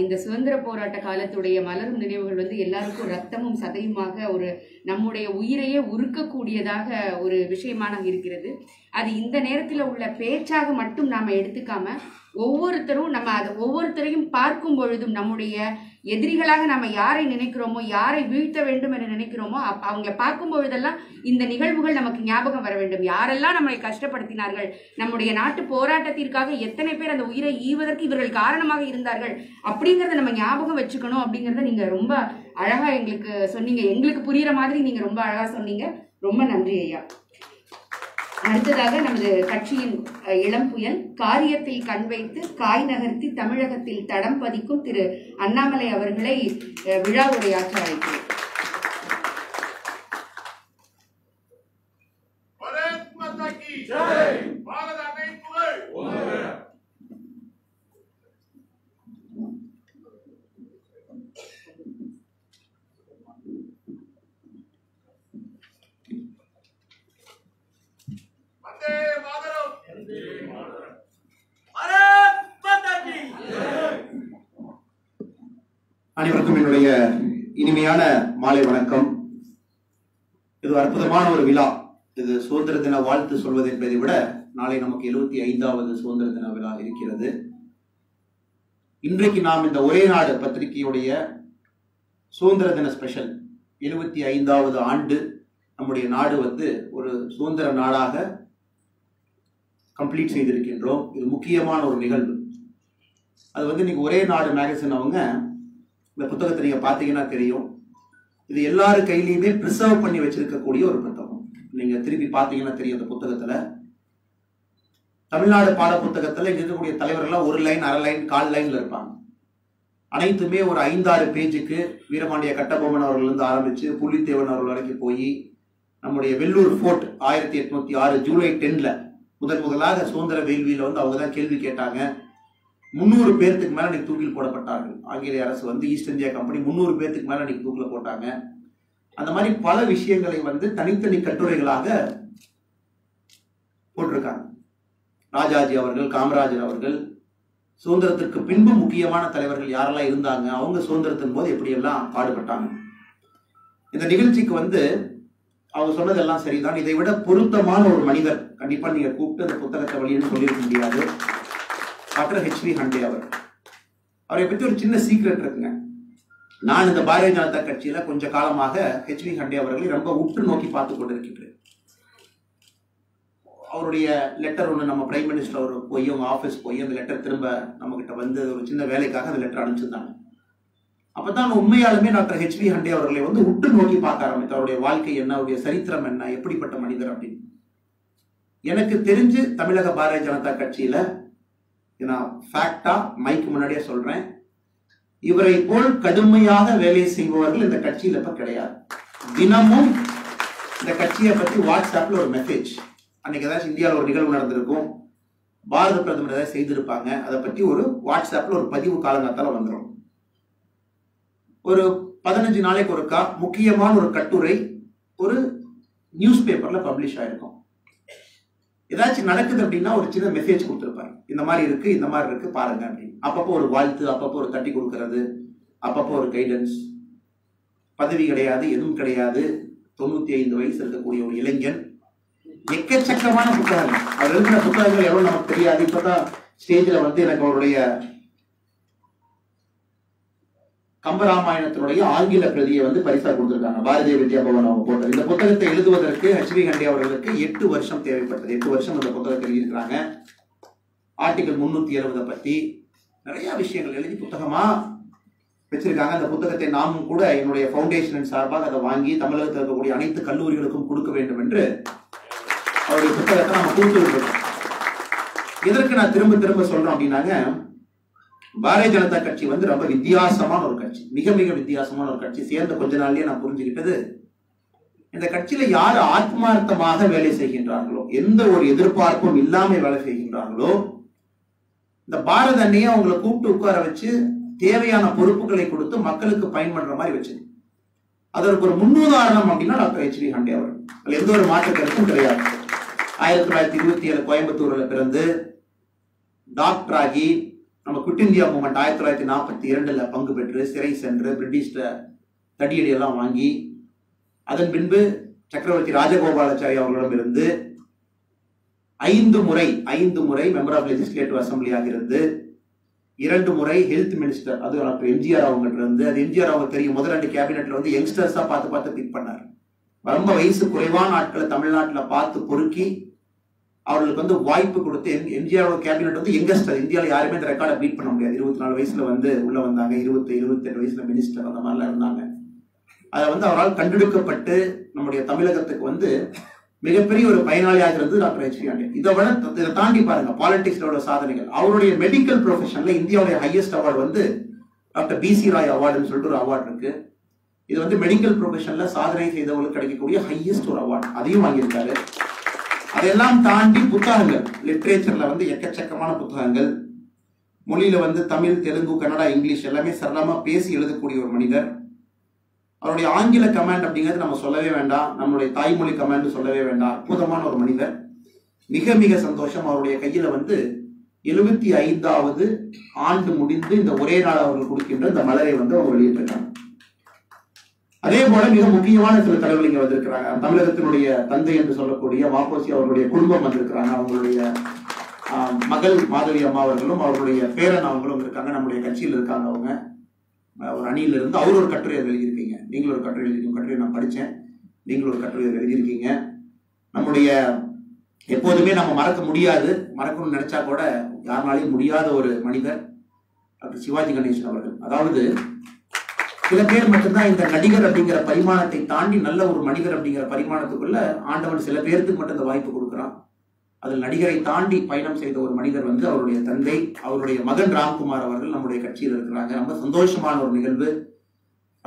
இந்த சுதந்திர போராட்ட காலத்துடைய மலரும் நினைவுகள் வந்து எல்லாருக்கும் ரத்தமும் சதையுமாக ஒரு நம்முடைய உயிரையே உருக்கக்கூடியதாக ஒரு விஷயமாக இருக்கிறது. அது இந்த நேரத்தில் உள்ள பேச்சாக மட்டும் நாம் எடுத்துக்காம ஒவ்வொருத்தரும் நம்ம அதை ஒவ்வொருத்தரையும் பார்க்கும் பொழுதும் நம்முடைய எதிரிகளாக நம்ம யாரை நினைக்கிறோமோ யாரை வீழ்த்த வேண்டும் என்று நினைக்கிறோமோ அப் அவங்க பார்க்கும் பொழுதெல்லாம் இந்த நிகழ்வுகள் நமக்கு ஞாபகம் வர வேண்டும். யாரெல்லாம் நம்மளை கஷ்டப்படுத்தினார்கள் நம்முடைய நாட்டு போராட்டத்திற்காக எத்தனை பேர் அந்த உயிரை ஈவதற்கு இவர்கள் காரணமாக இருந்தார்கள் அப்படிங்கிறத நம்ம ஞாபகம் வச்சுக்கணும் அப்படிங்கிறத நீங்கள் ரொம்ப அழகாக எங்களுக்கு சொன்னீங்க. எங்களுக்கு புரிகிற மாதிரி நீங்கள் ரொம்ப அழகாக சொன்னீங்க. ரொம்ப நன்றி ஐயா. அடுத்ததாக நமது கட்சியின் இளம் புயல். காரியத்தில் கண் வைத்து காய் நகர்த்தி தமிழகத்தில் தடம் பதிக்கும் திரு அண்ணாமலை அவர்களை விழா உரையாற்ற அழைக்கிறேன் பாரத் மாதா கி ஜெய் பாரத அன்னை புகழ் வந்தே மாதரம் அனைவருக்கும் என்னுடைய இனிமையான மாலை வணக்கம் சிறப்பான ஒரு விழா. இது சுதந்திர தின வாழ்த்து சொல்வது என்பதை விட நாளை நமக்கு எழுபத்தி ஐந்தாவது சுதந்திர தின விழா இருக்கிறது. இன்றைக்கு நாம் இந்த ஒரே நாடு பத்திரிகையுடைய சுதந்திர தின ஸ்பெஷல் எழுபத்தி ஐந்தாவது ஆண்டு நம்முடைய நாடு வந்து ஒரு சுதந்திர நாடாக கம்ப்ளீட் செய்திருக்கின்றோம். இது முக்கியமான ஒரு நிகழ்வு. அது வந்து இன்னைக்கு ஒரே நாடு மேகசின் அவங்க இந்த புத்தகத்தை நீங்கள் பார்த்தீங்கன்னா தெரியும். இது எல்லாரு கையிலையுமே ப்ரிசர்வ் பண்ணி வச்சிருக்கக்கூடிய ஒரு புத்தகம். நீங்க திருப்பி பார்த்தீங்கன்னா தெரியும் அந்த புத்தகத்துல. தமிழ்நாடு பாட புத்தகத்துல இங்க இருக்கக்கூடிய தலைவர்கள்லாம் ஒரு லைன் அரை லைன் கால் லைன்ல இருப்பாங்க. அனைத்துமே ஒரு ஐந்தாறு பேஜுக்கு வீரபாண்டிய கட்டபொம்மன் அவர்கள் இருந்து ஆரம்பிச்சு புலித்தேவன் அவர்கள் வரைக்கும் போய் நம்முடைய வெள்ளூர் ஃபோர்ட் ஆயிரத்தி எட்நூத்தி ஆறு ஜூலை டென்ல முதன் முதலாக சுதந்திர வேள்வியில வந்து அவங்க தான் கேள்வி கேட்டாங்க. முந்நூறு பேர்த்துக்கு மேலே அன்றைக்கி தூக்கில் போடப்பட்டார்கள். ஆங்கிலேய அரசு வந்து ஈஸ்ட் இந்தியா கம்பெனி முந்நூறு பேர்த்துக்கு மேலே இன்னைக்கு தூக்கில் போட்டாங்க. அந்த மாதிரி பல விஷயங்களை வந்து தனித்தனி கட்டுரைகளாக போட்டிருக்காங்க. ராஜாஜி அவர்கள் காமராஜர் அவர்கள் சுதந்திரத்திற்கு பின்பு முக்கியமான தலைவர்கள் யாரெல்லாம் இருந்தாங்க அவங்க சுதந்திரத்தின் போது எப்படியெல்லாம் பாடுபட்டாங்க. இந்த நிகழ்ச்சிக்கு வந்து அவங்க சொன்னதெல்லாம் சரிதான். இதை விட பொருத்தமான ஒரு மனிதர் கண்டிப்பா நீங்க கூப்பிட்டு அந்த புத்தகத்தை வழின்னு சொல்லியிருக்க முடியாது. டாக்டர் ஹெச்வி ஹண்டே அவர். அவரை பற்றி ஒரு சின்ன சீக்ரெட் இருக்குங்க. நான் இந்த பாரதிய ஜனதா கட்சியில கொஞ்ச காலமாக ஹெச்வி ஹண்டே அவர்களை ரொம்ப உற்று நோக்கி பார்த்து கொண்டிருக்கின்றேன். அவருடைய லெட்டர் ஒன்று நம்ம பிரைம் மினிஸ்டர் அவர் போய் அவங்க ஆஃபீஸ் போய் அந்த லெட்டர் திரும்ப நம்மக்கிட்ட வந்து ஒரு சின்ன வேலைக்காக அந்த லெட்டர் அனுப்பிச்சிருந்தாங்க. அப்பதான் உண்மையாலுமே டாக்டர் ஹெச்வி ஹண்டே அவர்களை வந்து உற்று நோக்கி பார்க்க ஆரம்பித்தேன் அவருடைய வாழ்க்கை என்ன அவருடைய சரித்திரம் என்ன எப்படிப்பட்ட மனிதர் அப்படின்னு. எனக்கு தெரிஞ்சு தமிழக பாரதிய ஜனதா கட்சியில நான் ஃபேக்டா மைக்கு முன்னாடியே சொல்றேன். இவரை போல் கடுமையாக வேலை செய்பவர்கள் இந்த கட்சியில இப்ப கிடையாது. தினமும் இந்த கட்சியை பத்தி வாட்ஸ்அப்ல ஒரு மெசேஜ் அன்னைக்கு ஏதாச்சும் இந்தியாவில் ஒரு நிகழ்வு நடந்திருக்கும். பாரத பிரதமர் ஏதாவது செய்திருப்பாங்க. அதை பற்றி ஒரு வாட்ஸ்அப்பில் ஒரு பதிவு காலங்காத்தால் வந்துடும் ஒரு பதினஞ்சு நாளைக்கு ஒருக்கா முக்கியமான ஒரு கட்டுரை ஒரு நியூஸ் பேப்பரில் பப்ளிஷ் ஆயிருக்கும். ஏதாச்சும் நடக்குது அப்படின்னா ஒரு சின்ன மெசேஜ் கொடுத்துருப்பாங்க இந்த மாதிரி இருக்கு இந்த மாதிரி இருக்கு பாருங்க அப்படின்னு. அப்பப்போ ஒரு வாழ்த்து அப்பப்போ ஒரு தட்டி கொடுக்கறது அப்பப்போ ஒரு கைடன்ஸ் பதவி கிடையாது எதுவும் கிடையாது. தொண்ணூத்தி ஐந்து வயசு இருக்கக்கூடிய ஒரு இளைஞன். எக்கச்சக்கமான புத்தகங்கள். அவர் எழுதின புத்தகங்கள் எவ்வளவு நமக்கு தெரியாது. இப்பதான் ஸ்டேஜ்ல வந்து எனக்கு அவருடைய கம்பராமாயணத்தினுடைய ஆங்கில பிரதியை வந்து பரிசா கொடுத்திருக்காங்க. பாரதிய வித்யா பவன் அவங்க போட்டது இந்த புத்தகத்தை எழுதுவதற்கு ஹெச்வி கண்டே அவர்களுக்கு எட்டு வருஷம் தேவைப்பட்டது. எட்டு வருஷம் இந்த புத்தகத்தை எழுதியிருக்கிறாங்க. ஆர்டிகல் முன்னூத்தி எழுபதை பத்தி நிறைய விஷயங்கள் எழுதி புத்தகமா வச்சிருக்காங்க. அந்த புத்தகத்தை நாமும் கூட என்னுடைய ஃபவுண்டேஷன் சார்பாக அதை வாங்கி தமிழகத்தில் இருக்கக்கூடிய அனைத்து கல்லூரிகளுக்கும் கொடுக்க வேண்டும் என்று அவருடைய புத்தகத்தை நம்ம கொடுத்து விட்டுருக்கோம் எதற்கு நான் திரும்ப திரும்ப சொல்றோம் அப்படின்னாங்க பாரதிய ஜனதா கட்சி வந்து ரொம்ப வித்தியாசமான ஒரு கட்சி. மிக மிக வித்தியாசமான ஒரு கட்சி. சேர்ந்த கொஞ்ச நாள்லயே நான் புரிஞ்சுக்கிட்டது இந்த கட்சியில யார் ஆத்மார்த்தமாக வேலை செய்கின்றார்களோ எந்த ஒரு எதிர்பார்ப்பும் இல்லாம வேலை செய்கின்றார்களோ இந்த பாரத அன்னையை அவங்களை கூப்பிட்டு உட்கார வச்சு தேவையான பொறுப்புகளை கொடுத்து மக்களுக்கு பயன்படுற மாதிரி வச்சது. அதற்கு ஒரு முன்னுதாரணம் அப்படின்னா டாக்டர் ஹெச் வி ஹண்டே அவர்கள். அதில் எந்த ஒரு மாற்று கருத்தும் கிடையாது. ஆயிரத்தி தொள்ளாயிரத்தி இருபத்தி ஏழு கோயம்புத்தூர்ல பிறந்து டாக்டர் ஆகி நம்ம குட் இந்தியா மூமெண்ட் ஆயிரத்தி தொள்ளாயிரத்தி நாற்பத்தி இரண்டுல பங்கு பெற்று சிறை சென்று பிரிட்டிஷ்ட தடியடி எல்லாம் வாங்கி அதன் பின்பு சக்கரவர்த்தி ராஜகோபாலாச்சாரி அவர்களிடம் இருந்து ஐந்து முறை ஐந்து முறை மெம்பர் ஆஃப் லெஜிஸ்லேட்டிவ் அசம்பிளியாக இருந்து இரண்டு முறை ஹெல்த் மினிஸ்டர் அது டாக்டர் எம்ஜிஆர் அவங்ககிட்ட இருந்து அது எம்ஜிஆர் அவங்க தெரியும் முதல் ரெண்டு கேபினெட்ல வந்து யங்ஸ்டர்ஸா பார்த்து பார்த்து பிக் பண்ணார். ரொம்ப வயசு குறைவான ஆட்களை தமிழ்நாட்டில் பார்த்து பொறுக்கி அவர்களுக்கு வந்து வாய்ப்பு கொடுத்து எம்ஜிஆரோட கேபினெட் வந்து யங்கஸ்டர் இந்தியாவில் யாருமே இந்த ரெக்கார்டை பீட் பண்ண முடியாது. இருபத்தி நாலு வயசுல வந்து உள்ள வந்தாங்க. இருபத்தி இருபத்தெட்டு வயசுல மினிஸ்டர் அந்த மாதிரிலாம் இருந்தாங்க. அதை வந்து அவரால் கண்டெடுக்கப்பட்டு நம்முடைய தமிழகத்துக்கு வந்து மிகப்பெரிய ஒரு பயனாளியாகிறது இருந்தது டாக்டர் ஹெச்பி ஆண்டே இதை விட இதை தாண்டி பாருங்க பாலிடிக்ஸோட சாதனைகள். அவருடைய மெடிக்கல் ப்ரொஃபஷன்ல இந்தியாவுடைய ஹையஸ்ட் அவார்டு வந்து டாக்டர் பி சி ராய் அவார்டுன்னு சொல்லிட்டு ஒரு அவார்டு இருக்கு. இது வந்து மெடிக்கல் ப்ரொஃபஷன்ல சாதனை செய்தவங்களுக்கு கிடைக்கக்கூடிய ஹையஸ்ட் ஒரு அவார்டு அதையும் வாங்கியிருக்காரு. அதெல்லாம் தாண்டி புத்தகங்கள். லிட்ரேச்சரில் வந்து எக்கச்சக்கமான புத்தகங்கள். மொழியில் வந்து தமிழ் தெலுங்கு கன்னடா இங்கிலீஷ் எல்லாமே சரளமாக பேசி எழுதக்கூடிய ஒரு மனிதர். அவருடைய ஆங்கில கமாண்ட் அப்படிங்கிறது நம்ம சொல்லவே வேண்டாம். நம்மளுடைய தாய்மொழி கமாண்ட் சொல்லவே வேண்டாம். அற்புதமான ஒரு மனிதர். மிக மிக சந்தோஷம். அவருடைய கையில் வந்து எழுபத்தி ஐந்தாவது ஆண்டு முடிந்து இந்த ஒரே நாள் அவர்கள் கொடுக்கின்ற இந்த மலரை வந்து அவங்க வெளியிட்டிருக்காங்க அதே போல மிக முக்கியமான சில தலைவர்கள் இங்க வந்திருக்கிறாங்க. தமிழகத்தினுடைய தந்தை என்று சொல்லக்கூடிய வாபோசி அவர்களுடைய குடும்பம் வந்திருக்கிறாங்க. அவங்களுடைய மகள் மாதவி அம்மா அவர்களும் அவர்களுடைய பேரன் அவங்களும் இருக்காங்க. நம்முடைய கட்சியில் இருக்காங்க அவங்க. ஒரு அணியில இருந்து அவர் ஒரு கட்டுரை எழுதியிருக்கீங்க. நீங்களும் ஒரு கட்டுரை எழுதியிருக்கீங்க கட்டுரை நான் படித்தேன் நீங்கள் ஒரு கட்டுரை எழுதியிருக்கீங்க. நம்முடைய எப்போதுமே நம்ம மறக்க முடியாது. மறக்கணும்னு நினைச்சா கூட யாருனாலையும் முடியாத ஒரு மனிதர் டாக்டர் சிவாஜி கணேசன் அவர்கள். அதாவது சில பேர் மட்டும்தான் இந்த நடிகர் அப்படிங்கிற பரிமாணத்தை தாண்டி நல்ல ஒரு மனிதர் அப்படிங்கிற பரிமாணத்துக்குள்ள ஆண்டவன் சில பேருக்கு மட்டும் இந்த வாய்ப்பு கொடுக்குறான். அதில் நடிகரை தாண்டி பயணம் செய்த ஒரு மனிதர் வந்து அவருடைய தந்தை அவருடைய மகன் ராம்குமார் அவர்கள் நம்முடைய கட்சியில் இருக்கிறாங்க. ரொம்ப சந்தோஷமான ஒரு நிகழ்வு.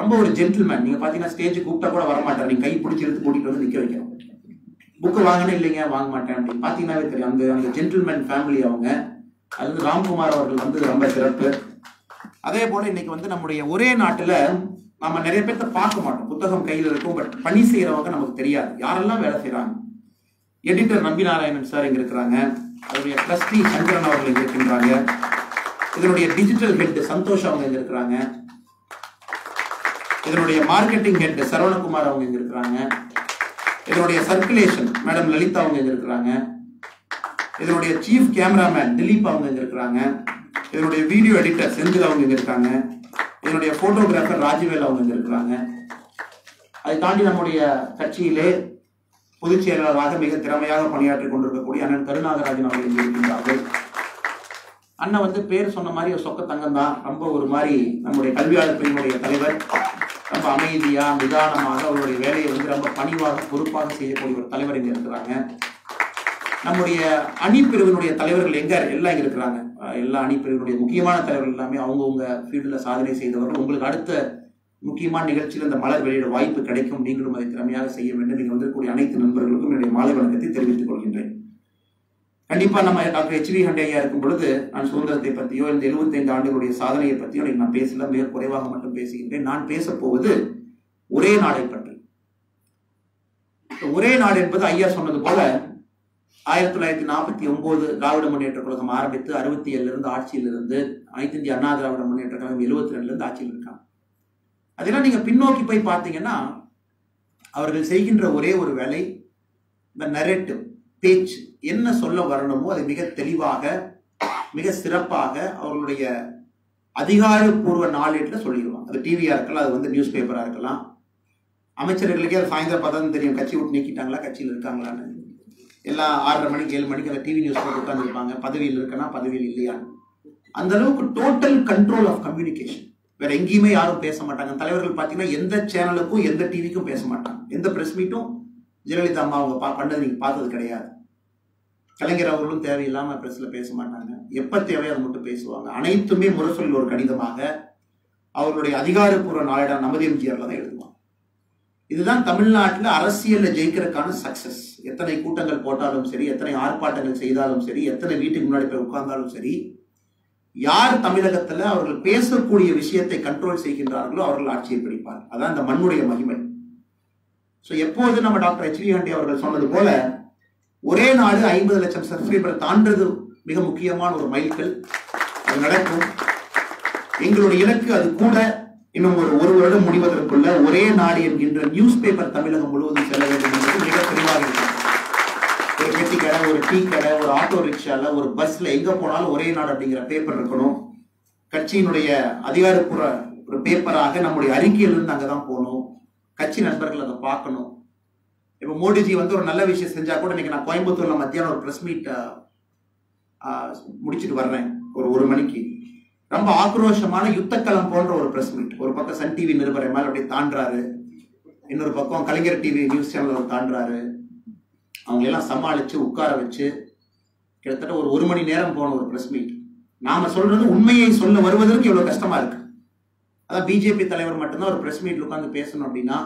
ரொம்ப ஒரு ஜென்டில்மேன் நீங்க பாத்தீங்கன்னா ஸ்டேஜ் கூப்பிட்டா கூட வரமாட்டார். நீங்க கை பிடிச்சி எடுத்து கூட்டிட்டு வந்து நிக்க வைக்கிறோம் புக்கு வாங்கினே இல்லைங்க வாங்க மாட்டேன் அப்படின்னு. பாத்தீங்கன்னாவே தெரியும். அந்த அந்த ஜென்டில்மேன் ஃபேமிலி அவங்க அது வந்து ராம்குமார் அவர்கள் வந்து ரொம்ப சிறப்பு. அதே போல இன்னைக்கு வந்து நம்முடைய ஒரே நாட்டுல நம்ம நிறைய பேர்த்த பார்க்க மாட்டோம். புத்தகம் கையில் இருக்கும். பட் பணி செய்யறவங்க நமக்கு தெரியாது. யாரெல்லாம் வேலை செய்கிறாங்க எடிட்டர் நம்பி நாராயணன் சார் இங்க இருக்கிறாங்க. அதனுடைய ட்ரஸ்டி சந்திரன் அவர்கள் இங்க இருக்கின்றாங்க. இதனுடைய டிஜிட்டல் ஹெட் சந்தோஷ் அவங்க இங்க இருக்கிறாங்க. இதனுடைய மார்க்கெட்டிங் ஹெட் சரவணகுமார் அவங்க இங்க இருக்கிறாங்க. இதனுடைய சர்க்குலேஷன் மேடம் லலிதா அவங்க இங்க இருக்கிறாங்க. இதனுடைய சீஃப் கேமராமேன் திலீப் அவங்க இங்க இருக்கிறாங்க. என்னுடைய வீடியோ எடிட்டர் செந்தில் அவங்க இங்கே இருக்காங்க. என்னுடைய ஃபோட்டோகிராஃபர் ராஜவேல் அவங்க இங்கே இருக்கிறாங்க அதை தாண்டி நம்முடைய கட்சியிலே பொதுச் செயலாளராக மிக திறமையாக பணியாற்றிக் கொண்டிருக்கக்கூடிய அண்ணன் கருநாகராஜன் அவர்கள் இங்கே இருக்கின்றார்கள். அண்ணன் வந்து பேர் சொன்ன மாதிரி ஒரு சொக்க தங்கம் தான். ரொம்ப ஒரு மாதிரி நம்முடைய கல்வியாளர் பிரிவினுடைய தலைவர். ரொம்ப அமைதியாக நிதானமாக அவருடைய வேலையை வந்து ரொம்ப பணிவாக பொறுப்பாக செய்யக்கூடிய ஒரு தலைவர் இங்கே இருக்கிறாங்க. நம்முடைய அணிப்பிரிவினுடைய தலைவர்கள் எங்கே எல்லாம் இங்கே இருக்கிறாங்க? எல்லா அணிப்பிரிவுடைய முக்கியமான தலைவர்கள் எல்லாமே அவங்கவுங்க ஃபீல்டில் சாதனை செய்தவர்கள். உங்களுக்கு அடுத்த முக்கியமான நிகழ்ச்சியில் அந்த மலர் வெளியிட வாய்ப்பு கிடைக்கும் நீங்களும் அதை திறமையாக செய்ய வேண்டும். நீங்கள் வந்திருக்கக்கூடிய அனைத்து நண்பர்களுக்கும் என்னுடைய மாலை வணக்கத்தை தெரிவித்துக் கொள்கின்றேன். கண்டிப்பாக நம்ம டாக்டர் ஹெச்வி ஹண்டே ஐயா இருக்கும் பொழுது நான் சுதந்திரத்தை பற்றியோ இந்த 75 ஆண்டுகளுடைய சாதனையை பற்றியோ இன்னைக்கு நான் பேசல மிக குறைவாக மட்டும் பேசுகின்றேன். நான் பேசப்போவது ஒரே நாடை பற்றி. ஒரே நாடு என்பது ஐயா சொன்னது போல ஆயிரத்தி தொள்ளாயிரத்தி நாற்பத்தி ஒன்பது திராவிட முன்னேற்ற கழகம் ஆரம்பித்து அறுபத்தி ஏழுலேருந்து ஆட்சியிலிருந்து அனைத்து இந்திய அண்ணா திராவிட முன்னேற்ற கழகம் எழுபத்தி ரெண்டுலேருந்து ஆட்சியில் இருக்காங்க. அதெல்லாம் நீங்கள் பின்னோக்கி போய் பார்த்தீங்கன்னா அவர்கள் செய்கின்ற ஒரே ஒரு வேலை இந்த நரேட்டிவ் பேச்சு என்ன சொல்ல வரணுமோ அதை மிக தெளிவாக மிக சிறப்பாக அவர்களுடைய அதிகாரப்பூர்வ நாளேட்டில் சொல்லிடுவாங்க. அது டிவியாக இருக்கலாம் அது வந்து நியூஸ் பேப்பராக இருக்கலாம். அமைச்சர்களுக்கே அது சாயந்தரம் பார்த்தா தெரியும். கட்சி விட்டு நீக்கிட்டாங்களா கட்சியில் இருக்காங்களான்னு. எல்லாம் ஆறரை மணிக்கு ஏழு மணிக்கு அந்த டிவி நியூஸ் போட்டு உட்காந்துருப்பாங்க பதவியில் இருக்கனா பதவியில் இல்லையான்னு அந்த அளவுக்கு டோட்டல் கண்ட்ரோல் ஆஃப் கம்யூனிகேஷன் வேற எங்கேயுமே யாரும் பேச மாட்டாங்க. தலைவர்கள் பார்த்தீங்கன்னா எந்த சேனலுக்கும் எந்த டிவிக்கும் பேச மாட்டாங்க. எந்த பிரஸ் மீட்டும் ஜெயலலிதா அம்மா அவங்க பா- பண்ணது நீங்கள் பார்த்தது கிடையாது. கலைஞர் அவர்களும் தேவையில்லாமல் பிரஸ்ல பேச மாட்டாங்க. எப்போ தேவையோ அதை மட்டும் பேசுவாங்க. அனைத்துமே முரசொலில் ஒரு கடிதமாக அவர்களுடைய அதிகாரப்பூர்வ நாளிடம் நமது எம்ஜிஆர்ல தான் எழுதுவாங்க. இதுதான் தமிழ்நாட்டில் அரசியலில் ஜெயிக்கிறதுக்கான சக்சஸ் எத்தனை கூட்டங்கள் போட்டாலும் சரி எத்தனை ஆர்ப்பாட்டங்கள் செய்தாலும் சரி எத்தனை வீட்டுக்கு முன்னாடி போய் உட்கார்ந்தாலும் சரி யார் தமிழகத்தில் அவர்கள் பேசக்கூடிய விஷயத்தை கண்ட்ரோல் செய்கின்றார்களோ அவர்கள் ஆட்சியை பிடிப்பார் அதான் இந்த மண்ணுடைய மகிமை. ஸோ எப்போது நம்ம டாக்டர் எச். ஹண்டி அவர்கள் சொன்னது போல ஒரே நாடு ஐம்பது லட்சம் சப்ஸ்கிரைபர் தாண்டது மிக முக்கியமான ஒரு மைல்கல். அது நடக்கும். எங்களுடைய இலக்கு அது கூட. இன்னும் ஒரு ஒரு வருடம் முடிவதற்குள்ள ஒரே நாடு என்கின்ற நியூஸ் பேப்பர் தமிழகம் முழுவதும் செல்ல வேண்டும் என்பது மிக தெளிவாக இருக்கும் ஒரு பெட்டி கடை ஒரு டீ கடை ஒரு ஆட்டோ ரிக்ஷால ஒரு பஸ்ல எங்க போனாலும் ஒரே நாடு அப்படிங்கிற பேப்பர் இருக்கணும். கட்சியினுடைய அதிகாரப்பூர்வ ஒரு பேப்பராக நம்முடைய அறிக்கையிலிருந்து அங்கதான் போகணும். கட்சி நண்பர்கள் அதை பார்க்கணும். இப்ப மோடிஜி வந்து ஒரு நல்ல விஷயம் செஞ்சா கூட இன்னைக்கு நான் கோயம்புத்தூர்ல மத்தியானம் ஒரு பிரஸ் மீட் முடிச்சிட்டு வர்றேன். ஒரு ஒரு மணிக்கு. ரொம்ப ஆக்ரோஷமான யுத்தக்களம் போன்ற ஒரு பிரஸ் மீட் ஒரு பக்கம் சன் டிவி நிருபரை மேல அப்படியே தாண்டுறாரு. இன்னொரு பக்கம் கலைஞர் டிவி நியூஸ் சேனல் தாண்டுறாரு. அவங்க சமாளித்து உட்கார வச்சு கிட்டத்தட்ட ஒரு ஒரு மணி நேரம் போன ஒரு பிரஸ் மீட் நாம் சொல்றது உண்மையை சொல்ல வருவதற்கு இவ்வளோ கஷ்டமா இருக்கு. அதான் பிஜேபி தலைவர் மட்டும்தான் ஒரு பிரஸ் மீட்டில் உட்காந்து பேசணும் அப்படின்னா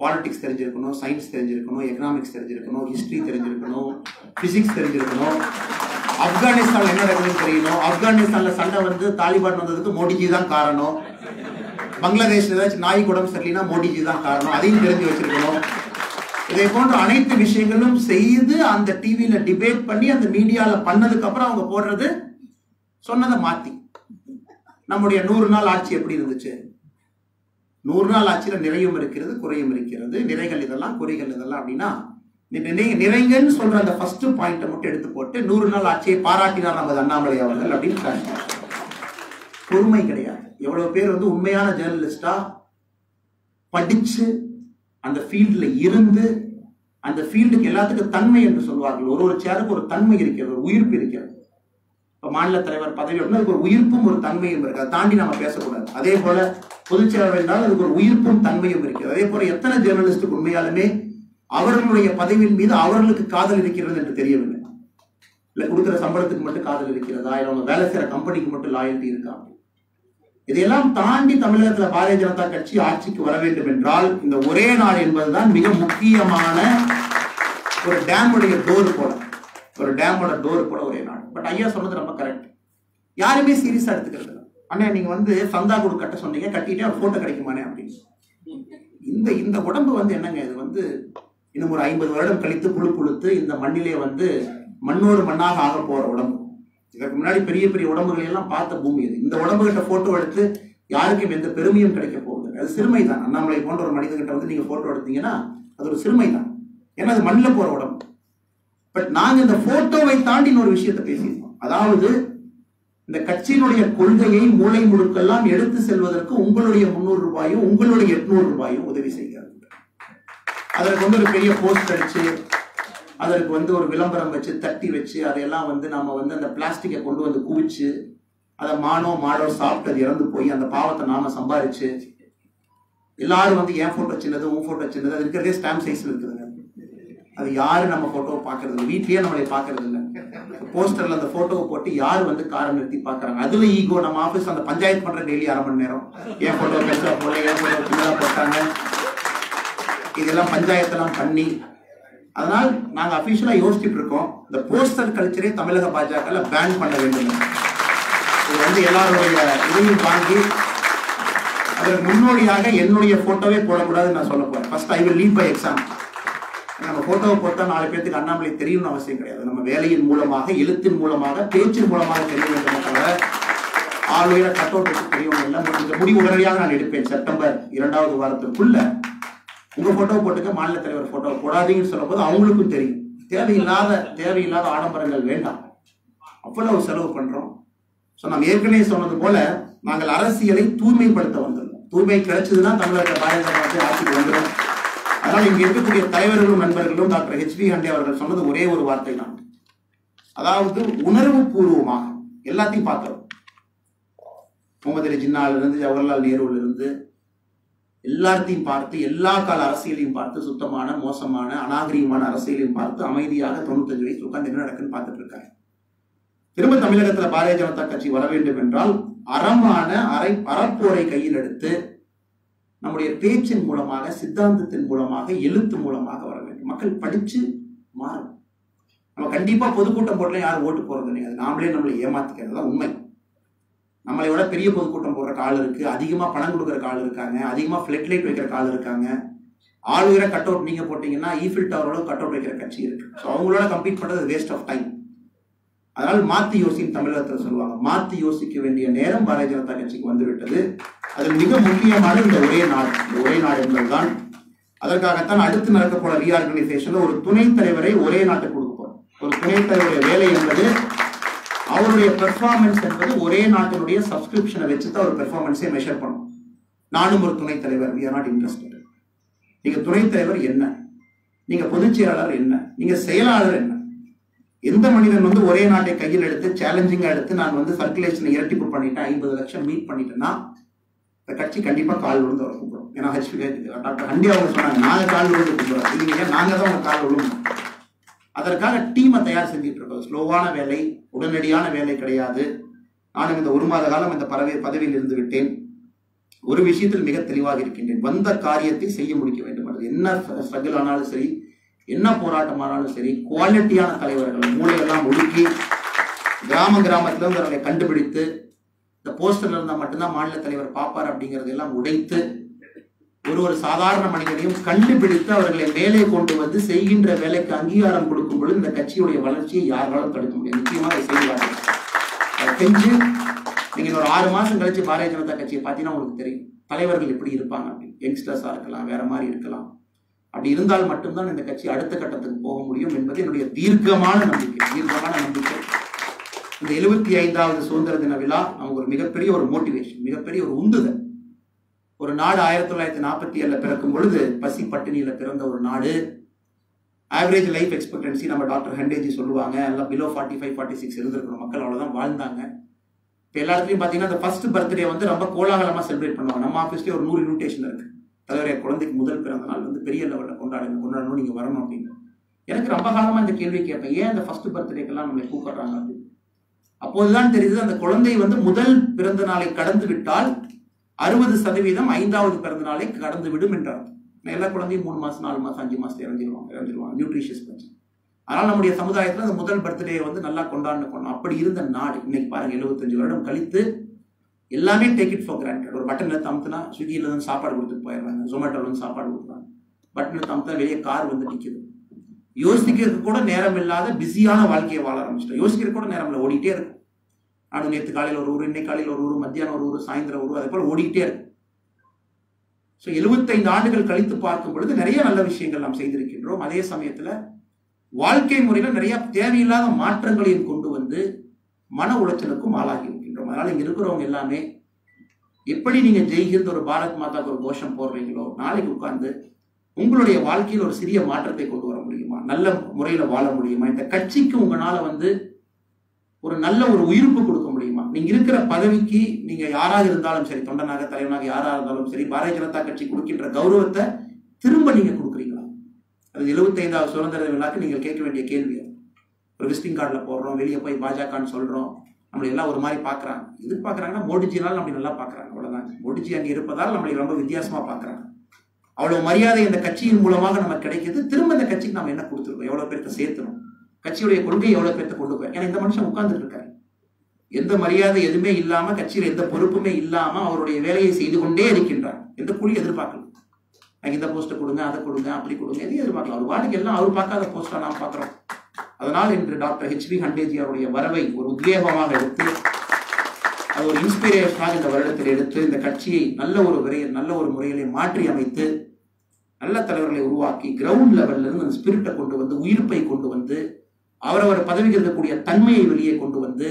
பாலிடிக்ஸ் தெரிஞ்சிருக்கணும் சயின்ஸ் தெரிஞ்சிருக்கணும் எக்கனாமிக்ஸ் தெரிஞ்சிருக்கணும் ஹிஸ்ட்ரி தெரிஞ்சிருக்கணும் ஃபிசிக்ஸ் தெரிஞ்சிருக்கணும். ஆப்கானிஸ்தான்ல என்ன நடக்குதுன்னு தெரியணும்? ஆப்கானிஸ்தான்ல சண்டை வந்து தாலிபான் வந்ததுக்கு மோடிஜி தான் காரணம். பங்களாதேஷ்ல ஏதாச்சும் நாய் குடம் சரியில்லைனா மோடிஜி தான் காரணம். அதையும் தெரிஞ்சு வச்சிருக்கணும். இதை போன்ற அனைத்து விஷயங்களும் செய்து அந்த டிவியில டிபேட் பண்ணி அந்த மீடியால பண்ணதுக்கு அப்புறம் அவங்க போடுறது சொன்னதை மாத்தி. நம்முடைய நூறு நாள் ஆட்சி எப்படி இருந்துச்சு? நூறு நாள் ஆட்சியில் நிறையும் இருக்கிறது குறையும் இருக்கிறது. நிறைகள் இதெல்லாம் குறைகள் இதெல்லாம் அப்படின்னா நிறைங்கன்னு சொல்ற அந்த ஃபர்ஸ்ட் பாயிண்ட்டை மட்டும் எடுத்து போட்டு நூறு நாள் ஆட்சியை பாராட்டினார் நமது அண்ணாமலை அவர்கள் அப்படின்னு பொறுமை கிடையாது. எவ்வளவு பேர் வந்து உண்மையான ஜேர்னலிஸ்டா படிச்சு அந்த ஃபீல்டில் இருந்து அந்த ஃபீல்டுக்கு எல்லாத்துக்கும் தன்மை என்று சொல்வார்கள். ஒரு ஒரு சேருக்கு ஒரு தன்மை இருக்கிறது ஒரு உயிர்ப்பு இருக்கிறது. இப்போ மாநில தலைவர் பதவி அப்படின்னா அதுக்கு ஒரு உயிர்ப்பும் ஒரு தன்மையும் இருக்கு அதை தாண்டி நம்ம பேசக்கூடாது. அதே போல பொதுச் செயலாளர் என்றால் அதுக்கு ஒரு உயிர்ப்பும் தன்மையும் இருக்கிறது. அதே போல எத்தனை ஜேர்னலிஸ்டுக்கு உண்மையாலுமே அவர்களுடைய பதவியின் மீது அவர்களுக்கு காதல் இருக்கிறது என்று தெரியவில்லை. இல்ல கொடுக்குற சம்பளத்துக்கு மட்டும் காதல் இருக்கிறதா? இல்லை அவங்க வேலை செய்யற கம்பெனிக்கு மட்டும் லாயல்ட்டி இருக்கா? இதையெல்லாம் தாண்டி தமிழகத்தில் பாரதிய ஜனதா கட்சி ஆட்சிக்கு வர வேண்டும் என்றால் இந்த ஒரே நாள் என்பதுதான் மிக முக்கியமான ஒரு டேமுடைய டோர் போல. ஒரு டேமோட டோர் போல ஒரே நாள். பட் ஐயா சொன்னது ரொம்ப கரெக்ட் யாருமே சீரியஸாக எடுத்துக்கிறது அண்ணே நீங்க வந்து சந்தா கொடு கட்ட சொன்னீங்க கட்டிட்டு ஒரு போட்டோ கிடைக்குமானே அப்படின்னு. இந்த இந்த உடம்பு வந்து என்னங்க இது வந்து? இன்னும் ஒரு ஐம்பது வருடம் கழித்து புழு புழுத்து இந்த மண்ணிலே வந்து மண்ணோடு மண்ணாக ஆக போற உடம்பு. இதற்கு முன்னாடி பெரிய பெரிய உடம்புகளை எல்லாம் பார்த்த பூமி இது. இந்த உடம்பு கிட்ட போட்டோ எடுத்து யாருக்கும் எந்த பெருமையும் கிடைக்க போகுது அது சிறுமை தான் அண்ணாமலை போன்ற ஒரு மனிதர்கிட்ட வந்து நீங்க போட்டோ எடுத்தீங்கன்னா அது ஒரு சிறுமை தான் ஏன்னா அது மண்ணில் போற உடம்பு. பட் நாங்க இந்த போட்டோவை தாண்டி இன்னொரு விஷயத்த பேசியிருக்கோம். அதாவது இந்த கட்சியினுடைய கொள்கையை மூளை முழுக்கெல்லாம் எடுத்து செல்வதற்கு உங்களுடைய முன்னூறு ரூபாயும் உங்களுடைய எட்நூறு ரூபாயும் உதவி செய்கிறது. அதற்கு வந்து ஒரு பெரிய போஸ்ட் அடிச்சு அதற்கு வந்து ஒரு விளம்பரம் வச்சு தட்டி வச்சு அதையெல்லாம் வந்து நாம வந்து அந்த பிளாஸ்டிக்கை கொண்டு வந்து குவிச்சு அதை மானோ மாடோ சாப்பிட்டு அது இறந்து போய் அந்த பாவத்தை நாம சம்பாரிச்சு எல்லாரும் வந்து என் போட்டோ சின்னது உன் போட்டோ சின்னது அது இருக்கிறதே ஸ்டாம்ப் சைஸ்ல இருக்குதுங்க. அது யாரு நம்ம போட்டோவை பாக்குறது வீட்லயே நம்மளை பாக்குறது போஸ்டர்ல அந்த போட்டோவை போட்டு யார் வந்து காரை நிறுத்தி பாக்குறாங்க அதுல ஈகோ நம்ம ஆபீஸ் அந்த பஞ்சாயத்து பண்ற டெய்லி அரை மணி நேரம். என் போட்டோ பெருசா போல என் போட்டோ சின்னதா போட்டாங்க. இதெல்லாம் பஞ்சாயத்தெல்லாம் பண்ணி. அதனால் நாங்க அபிஷியலா யோசிச்சுட்டு இருக்கோம். இந்த போஸ்டர் கல்ச்சரே தமிழக பாஜக பேன் பண்ண வேண்டும். இது வந்து எல்லாருடைய இதையும் வாங்கி அதற்கு முன்னோடியாக என்னுடைய போட்டோவே போடக்கூடாதுன்னு நான் சொல்ல போறேன். First I will lead by exam நம்ம போட்டோவை போட்டால் நாலு பேருக்கு அண்ணாமலை தெரியும்னு அவசியம் கிடையாது. நம்ம வேலையின் மூலமாக எழுத்தின் மூலமாக பேச்சின் மூலமாக தெரிய வேண்டும் தவிர ஆளுநர கட் அவுட் வச்சு தெரியவும் இல்லை இந்த முடிவு உடனடியாக நான் எடுப்பேன். செப்டம்பர் இரண்டாவது வாரத்திற்குள்ள உங்க போட்டோ போட்டுக்க மாநில தலைவர் போட்டோ போடாதீங்கன்னு சொல்லும் போது அவங்களுக்கும் தெரியும். தேவையில்லாத தேவையில்லாத ஆடம்பரங்கள் வேண்டாம். அவ்வளவு செலவு பண்றோம். ஸோ நம்ம ஏற்கனவே சொன்னது போல நாங்கள் அரசியலை தூய்மைப்படுத்த வந்திருக்கோம் தூய்மை கிடைச்சதுன்னா தமிழக பாரதிய ஜனதா ஆட்சிக்கு வந்துடும் அதனால் இங்க இருக்கக்கூடிய தலைவர்களும் நண்பர்களும் டாக்டர் ஹெச்பி ஹண்டே அவர்கள் சொன்னது ஒரே ஒரு வார்த்தை தான் அதாவது உணர்வு பூர்வமாக எல்லாத்தையும் பார்க்கிறோம். முகமது அலி ஜின்னால இருந்து ஜவஹர்லால் நேருல இருந்து எல்லாத்தையும் பார்த்து எல்லா கால அரசியலையும் பார்த்து சுத்தமான மோசமான அநாகரிகமான அரசியலையும் பார்த்து அமைதியாக தொண்ணூத்தஞ்சு வயசு உட்காந்து என்ன நடக்குன்னு பார்த்துட்டு இருக்காங்க. திரும்ப தமிழகத்துல பாரதிய ஜனதா கட்சி வர வேண்டும் என்றால் அறமான அரை அறப்போரை கையில் எடுத்து நம்முடைய பேச்சின் மூலமாக சித்தாந்தத்தின் மூலமாக எழுத்து மூலமாக வர வேண்டும். மக்கள் படிச்சு மாறும். நம்ம கண்டிப்பா பொதுக்கூட்டம் போடல யாரும் ஓட்டு போறது கிடையாது. நாமளே நம்மளை ஏமாத்திக்கிறது தான் உண்மை. நம்மளை விட பெரிய பொதுக்கூட்டம் போடுற கால் இருக்கு. அதிகமா பணம் கொடுக்குற கால் இருக்காங்க. அதிகமா ஃப்ளட் லைட் வைக்கிற கால் இருக்காங்க. ஆளுகிற கட் அவுட் நீங்க போட்டீங்கன்னா ஈஃபில் டவரோட கட் அவுட் வைக்கிற கட்சி இருக்கு. ஸோ அவங்களோட கம்ப்ளீட் பண்றது வேஸ்ட் ஆஃப் டைம் அதனால் மாற்றி யோசின்னு தமிழகத்தில் சொல்லுவாங்க. மாற்றி யோசிக்க வேண்டிய நேரம் பாரதிய ஜனதா கட்சிக்கு வந்துவிட்டது. அதில் மிக முக்கியமான இந்த ஒரே நாடு இந்த ஒரே நாடு என்பதுதான். அதற்காகத்தான் அடுத்து நடக்க போற ரீஆர்கனைசேஷன்ல ஒரு துணைத் தலைவரை ஒரே நாட்டுக்கு கொடுக்க போறோம். ஒரு துணைத் தலைவருடைய வேலை என்பது அவருடைய பெர்ஃபார்மன்ஸ் என்பது ஒரே நாட்டினுடைய சப்ஸ்கிரிப்ஷனை வச்சு தான் ஒரு பெர்ஃபார்மன்ஸை மெஷர் பண்ணும். நானும் ஒரு துணைத் தலைவர். வி ஆர் நாட் இன்ட்ரெஸ்டட் நீங்க துணைத் தலைவர் என்ன? நீங்க பொதுச் செயலாளர் என்ன? நீங்க செயலாளர் என்ன? எந்த மனிதன் வந்து ஒரே நாட்டை கையில் எடுத்து சேலஞ்சிங்கா எடுத்து நான் வந்து சர்க்குலேஷனை இரட்டிப்பு பண்ணிட்டேன் ஐம்பது லட்சம் மீட் பண்ணிட்டேன்னா இந்த கட்சி கண்டிப்பா கால் விழுந்து வர கூப்பிடும். ஏன்னா ஹெச்பி டாக்டர் ஹண்டி அவங்க சொன்னாங்க நாங்க கால் விழுந்து கூப்பிடுறோம் இல்லைங்க நாங்க தான் உங்க கால் விழுவோம் அதற்காக டீமை தயார் செஞ்சுட்டு இருக்கோம். ஸ்லோவான வேலை உடனடியான வேலை கிடையாது. நானும் இந்த ஒரு மாத காலம் இந்த பறவை பதவியில் இருந்து விட்டேன். ஒரு விஷயத்தில் மிக தெளிவாக இருக்கின்றேன். வந்த காரியத்தை செய்ய முடிக்க வேண்டும். அது என்ன ஸ்ட்ரகிள் ஆனாலும் சரி என்ன போராட்டம் ஆனாலும் சரி குவாலிட்டியான தலைவர்கள் மூளையெல்லாம் ஒடுக்கி கிராம கிராமத்தில் இருந்து கண்டுபிடித்து இந்த போஸ்டர்ல இருந்தால் மட்டும்தான் மாநில தலைவர் பார்ப்பார் அப்படிங்கறதெல்லாம் உடைத்து ஒரு ஒரு சாதாரண மனிதனையும் கண்டுபிடித்து அவர்களை மேலே கொண்டு வந்து செய்கின்ற வேலைக்கு அங்கீகாரம் கொடுக்கும் பொழுது இந்த கட்சியுடைய வளர்ச்சியை யாராலும் தடுக்க முடியாது. முக்கியமாக அதை செய்வார்கள். அதை செஞ்சு நீங்க ஒரு ஆறு மாசம் கழிச்சு பாரதிய ஜனதா கட்சியை பார்த்தீங்கன்னா உங்களுக்கு தெரியும். தலைவர்கள் எப்படி இருப்பாங்க அப்படின்னு. யங்ஸ்டர்ஸாக இருக்கலாம் வேற மாதிரி இருக்கலாம். அப்படி இருந்தால் மட்டும்தான் இந்த கட்சி அடுத்த கட்டத்துக்கு போக முடியும் என்பது என்னுடைய தீர்க்கமான நம்பிக்கை. தீர்க்கமான நம்பிக்கை. இந்த எழுபத்தி ஐந்தாவது சுதந்திர தின விழா நமக்கு ஒரு மிகப்பெரிய ஒரு மோட்டிவேஷன் மிகப்பெரிய ஒரு உந்துதல். ஒரு நாடு ஆயிரத்தி தொள்ளாயிரத்தி நாற்பத்தி ஏழில் பிறக்கும் பொழுது பசி பட்டினியில் பிறந்த ஒரு நாடு. ஆவரேஜ் லைஃப் எக்ஸ்பெக்டன்சி நம்ம டாக்டர் ஹண்டேஜி சொல்லுவாங்க. எல்லாம் below forty five forty six இருந்திருக்கிற மக்கள் அவ்வளோதான் வாழ்ந்தாங்க. இப்போ எல்லாத்துலேயும் பார்த்தீங்கன்னா அந்த ஃபர்ஸ்ட் பர்த்டே வந்து ரொம்ப கோலாகலமாக செலிப்ரேட் பண்ணுவாங்க. நம்ம ஆஃபீஸ்லேயே ஒரு நூறு இன்விடேஷன் இருக்குது தலைவரே குழந்தைக்கு முதல் பிறந்த நாள் வந்து பெரிய லெவலில் கொண்டாடுங்க கொண்டாடணும் நீங்கள் வரணும் அப்படின்னு. எனக்கு ரொம்ப காலமாக இந்த கேள்வி கேட்பேன். ஏன் அந்த ஃபர்ஸ்ட் பர்த்டேக்கெல்லாம் நம்மளை கூப்பிடுறாங்க அப்படின்னு அப்போதுதான் தெரியுது அந்த குழந்தை வந்து முதல் பிறந்த நாளை கடந்து விட்டால் அறுபது சதவீதம் ஐந்தாவது பிறந்த நாளை கடந்து விடும் என்றார். எல்லா குழந்தையும் மூணு மாதம் நாலு மாதம் அஞ்சு மாதம் இறந்துருவாங்க இறந்துருவாங்க. நியூட்ரிஷியஸ் பிரச்சனை அதனால் நம்முடைய சமுதாயத்தில் அந்த முதல் பர்த்டே வந்து நல்லா கொண்டாடணும் அப்படி இருந்த நாடு இன்னைக்கு பாருங்க எழுபத்தஞ்சு வருடம் கழித்து எல்லாமே டேக் இட் ஃபார் கிராண்டட் ஒரு பட்டனில் தம்த்துனா ஸ்விக்கியில் வந்து சாப்பாடு கொடுத்துட்டு போயிடுறாங்க ஜொமேட்டோவில் வந்து சாப்பாடு கொடுக்குறாங்க. பட்டனில் தமுத்தா வெளியே கார் வந்து நிற்கிது யோசிக்கிறதுக்கு கூட நேரம் இல்லாத பிஸியான வாழ்க்கையை வாழ ஆரம்பிச்சிட்டோம். யோசிக்கிறதுக்கு கூட நேரம் இல்லை ஓடிட்டே இருக்கும். நானும் நேற்று காலையில் ஒரு ஊர் இன்னைக்கு காலையில் ஒரு ஊர் மத்தியானம் ஒரு ஊர் சாயந்தரம் ஒரு ஊர் அதே போல் ஓடிக்கிட்டே இருக்கும் ஸோ எழுபத்தைந்து ஆண்டுகள் கழித்து பார்க்கும் பொழுது நிறைய நல்ல விஷயங்கள் நாம் செய்திருக்கின்றோம். அதே சமயத்தில் வாழ்க்கை முறையில் நிறைய தேவையில்லாத மாற்றங்களையும் கொண்டு வந்து மன உளைச்சலுக்கும் ஆளாகி அதனால இங்க இருக்கிறவங்க எல்லாமே எப்படி நீங்க ஜெய்ஹிந்த் ஒரு பாரத் மாதாக்கு ஒரு கோஷம் போடுறீங்களோ நாளைக்கு உட்கார்ந்து உங்களுடைய வாழ்க்கையில் ஒரு சிறிய மாற்றத்தை கொண்டு வர முடியுமா? நல்ல முறையில வாழ முடியுமா? இந்த கட்சிக்கு உங்களால வந்து ஒரு நல்ல ஒரு உயிர்ப்பு கொடுக்க முடியுமா? நீங்க இருக்கிற பதவிக்கு நீங்க யாராக இருந்தாலும் சரி தொண்டனாக தலைவனாக யாராக இருந்தாலும் சரி பாரதிய ஜனதா கட்சி கொடுக்கின்ற கௌரவத்தை திரும்ப நீங்க கொடுக்குறீங்களா? அது எழுபத்தைந்தாவது சுதந்திர விழாக்கு நீங்கள் கேட்க வேண்டிய கேள்வி ஒரு விசிட்டிங் கார்டில் போடுறோம் வெளியே போய் பாஜகன்னு சொல்றோம். நம்மளை எல்லாம் ஒரு மாதிரி பார்க்குறாங்க. எதுக்கு பார்க்கறாங்கன்னா நம்மளை நல்லா பார்க்குறாங்க. அவ்வளோதான் மோடிஜி அங்கே இருப்பதால் நம்மளை ரொம்ப வித்தியாசமா பார்க்குறாங்க. அவ்வளவு மரியாதை இந்த கட்சியின் மூலமாக நமக்கு கிடைக்குது. திரும்ப இந்த கட்சிக்கு நம்ம என்ன கொடுத்துருக்கோம்? எவ்வளவு பேர்த்த சேர்த்துறோம் கட்சியுடைய கொள்கை எவ்வளோ பேர்த்த கொண்டு போய்? ஏன்னா இந்த மனுஷன் உட்கார்ந்துட்டு இருக்காரு. எந்த மரியாதை எதுவுமே இல்லாம கட்சியில் எந்த பொறுப்புமே இல்லாமல் அவருடைய வேலையை செய்து கொண்டே இருக்கின்றார். எந்த கூலி எதிர்பார்க்கல. எனக்கு இந்த போஸ்ட்டை கொடுங்க அதை கொடுங்க அப்படி கொடுங்க எதையும் எதிர்பார்க்கலாம் அவர் வாடிக்கை எல்லாம் அவர் பார்க்காத போஸ்ட்டாக நாம் பார்க்குறோம். அதனால் இன்று டாக்டர் ஹெச்பி ஹண்டேஜி அவருடைய வரவை ஒரு உத்வேகமாக எடுத்து அது ஒரு இன்ஸ்பிரேஷனாக இந்த வருடத்தில் எடுத்து இந்த கட்சியை நல்ல ஒரு விரையில் நல்ல ஒரு முறையிலே மாற்றி அமைத்து நல்ல தலைவர்களை உருவாக்கி கிரவுண்ட் லெவல்ல இருந்து அந்த ஸ்பிரிட்டை கொண்டு வந்து உயிர்ப்பை கொண்டு வந்து அவரவர் பதவிக்கு இருக்கக்கூடிய தன்மையை வெளியே கொண்டு வந்து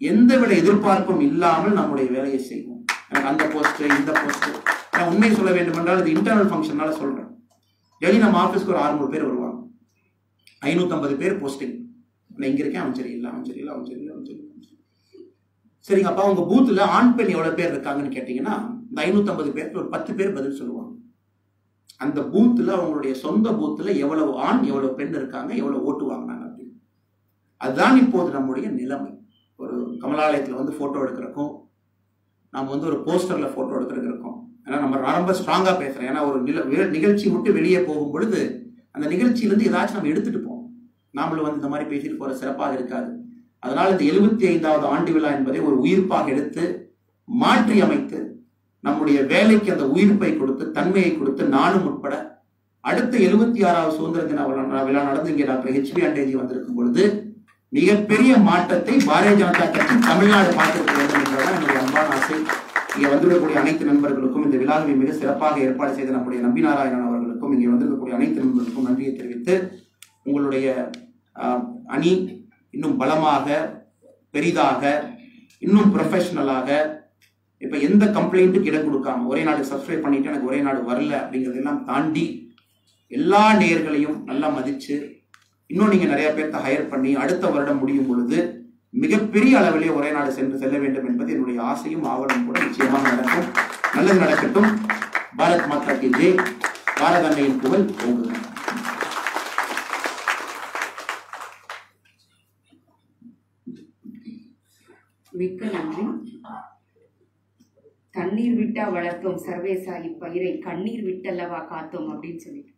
எந்த வித எதிர்பார்ப்பும் இல்லாமல் நம்முடைய வேலையை செய்வோம். எனக்கு அந்த போஸ்ட் இந்த போஸ்ட் நான் உண்மையை சொல்ல வேண்டும் என்றால் இது இன்டர்னல் ஃபங்க்ஷனால சொல்றேன். டெய்லி நம்ம ஆஃபீஸ்க்கு ஒரு 600 பேர் வருவாங்க. ஐநூற்றம்பது பேர் போஸ்டிங் நான் இங்கே இருக்கேன் அவன் சரியில்லை அவன் சரியில்லை அவன் சரியில்லை அவன் சரியில்லை அவன் சரிங்க அப்பா அவங்க பூத்தில் ஆண் பெண் எவ்வளோ பேர் இருக்காங்கன்னு கேட்டிங்கன்னா இந்த ஐநூற்றம்பது பேருக்கு ஒரு பத்து பேர் பதில் சொல்லுவாங்க. அந்த பூத்தில் அவங்களுடைய சொந்த பூத்தில் எவ்வளவு ஆண் எவ்வளவு பெண் இருக்காங்க எவ்வளோ ஓட்டு வாங்கினாங்க அப்படின்னு. அதுதான் இப்போது நம்முடைய நிலைமை. ஒரு கமலாலயத்தில் வந்து ஃபோட்டோ எடுக்கிறக்கும் நம்ம வந்து ஒரு போஸ்டரில் ஃபோட்டோ எடுக்கிறதுக்கு ஏன்னா நம்ம ரொம்ப ஸ்ட்ராங்காக பேசுறேன் ஏன்னா ஒரு நில வே- நிகழ்ச்சி விட்டு வெளியே போகும் பொழுது அந்த நிகழ்ச்சியிலிருந்து ஏதாச்சும் நம்ம எடுத்துட்டு போவோம். நாமளும் வந்து இந்த மாதிரி பேசிட்டு போற சிறப்பாக இருக்காது. அதனால இந்த எழுபத்தி ஐந்தாவது ஆண்டு விழா என்பதை ஒரு உயிர்ப்பாக எடுத்து மாற்றி அமைத்து நம்முடைய வேலைக்கு அந்த உயிர்ப்பை கொடுத்து தன்மையை கொடுத்து நானும் உட்பட அடுத்த எழுபத்தி ஆறாவது சுதந்திர தின விழா நடந்து இங்கே டாக்டர் ஹெச்பி அண்டேஜி வந்திருக்கும் பொழுது மிகப்பெரிய மாற்றத்தை பாரதிய ஜனதா கட்சி தமிழ்நாடு பார்த்திருக்க வேண்டும் என்பதுதான் என்னுடைய அன்பான ஆசை. இங்கே வந்துவிடக்கூடிய அனைத்து நண்பர்களுக்கும் இந்த விழாவை மிக சிறப்பாக ஏற்பாடு செய்த நம்முடைய நம்பி நாராயணன் நண்பர்களுக்கும் இங்கே வந்திருக்கக்கூடிய அனைத்து நண்பர்களுக்கும் நன்றியை தெரிவித்து உங்களுடைய அணி இன்னும் பலமாக பெரிதாக இன்னும் ப்ரொஃபஷனலாக இப்போ எந்த கம்ப்ளைண்ட்டுக்கு இடம் கொடுக்காம ஒரே நாடு சப்ஸ்கிரைப் பண்ணிட்டு எனக்கு ஒரே நாடு வரல அப்படிங்கிறதெல்லாம் தாண்டி எல்லா நேர்களையும் நல்லா மதித்து இன்னும் நீங்கள் நிறைய பேர்த்த ஹையர் பண்ணி அடுத்த வருடம் முடியும் பொழுது மிகப்பெரிய அளவிலே ஒரே நாடு சென்று செல்ல வேண்டும் என்பது என்னுடைய ஆசையும் ஆவலும் கூட நிச்சயமாக நடக்கும். நல்லது நடக்கட்டும். பாரத் மாதா கி ஜெய் பாரத புகழ் ஓங்குக. மிக்க நன்றி தண்ணீர் விட்டா வளர்த்தோம் சர்வேசாகி பயிரை கண்ணீர் விட்டல்லவா காத்தோம் அப்படின்னு சொல்லிட்டு.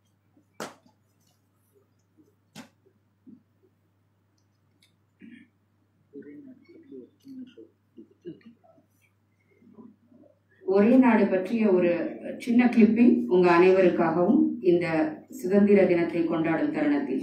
ஒரே நாடு பற்றிய ஒரு சின்ன கிளிப்பிங் உங்க அனைவருக்காகவும் இந்த சுதந்திர தினத்தை கொண்டாடும் தருணத்தில்.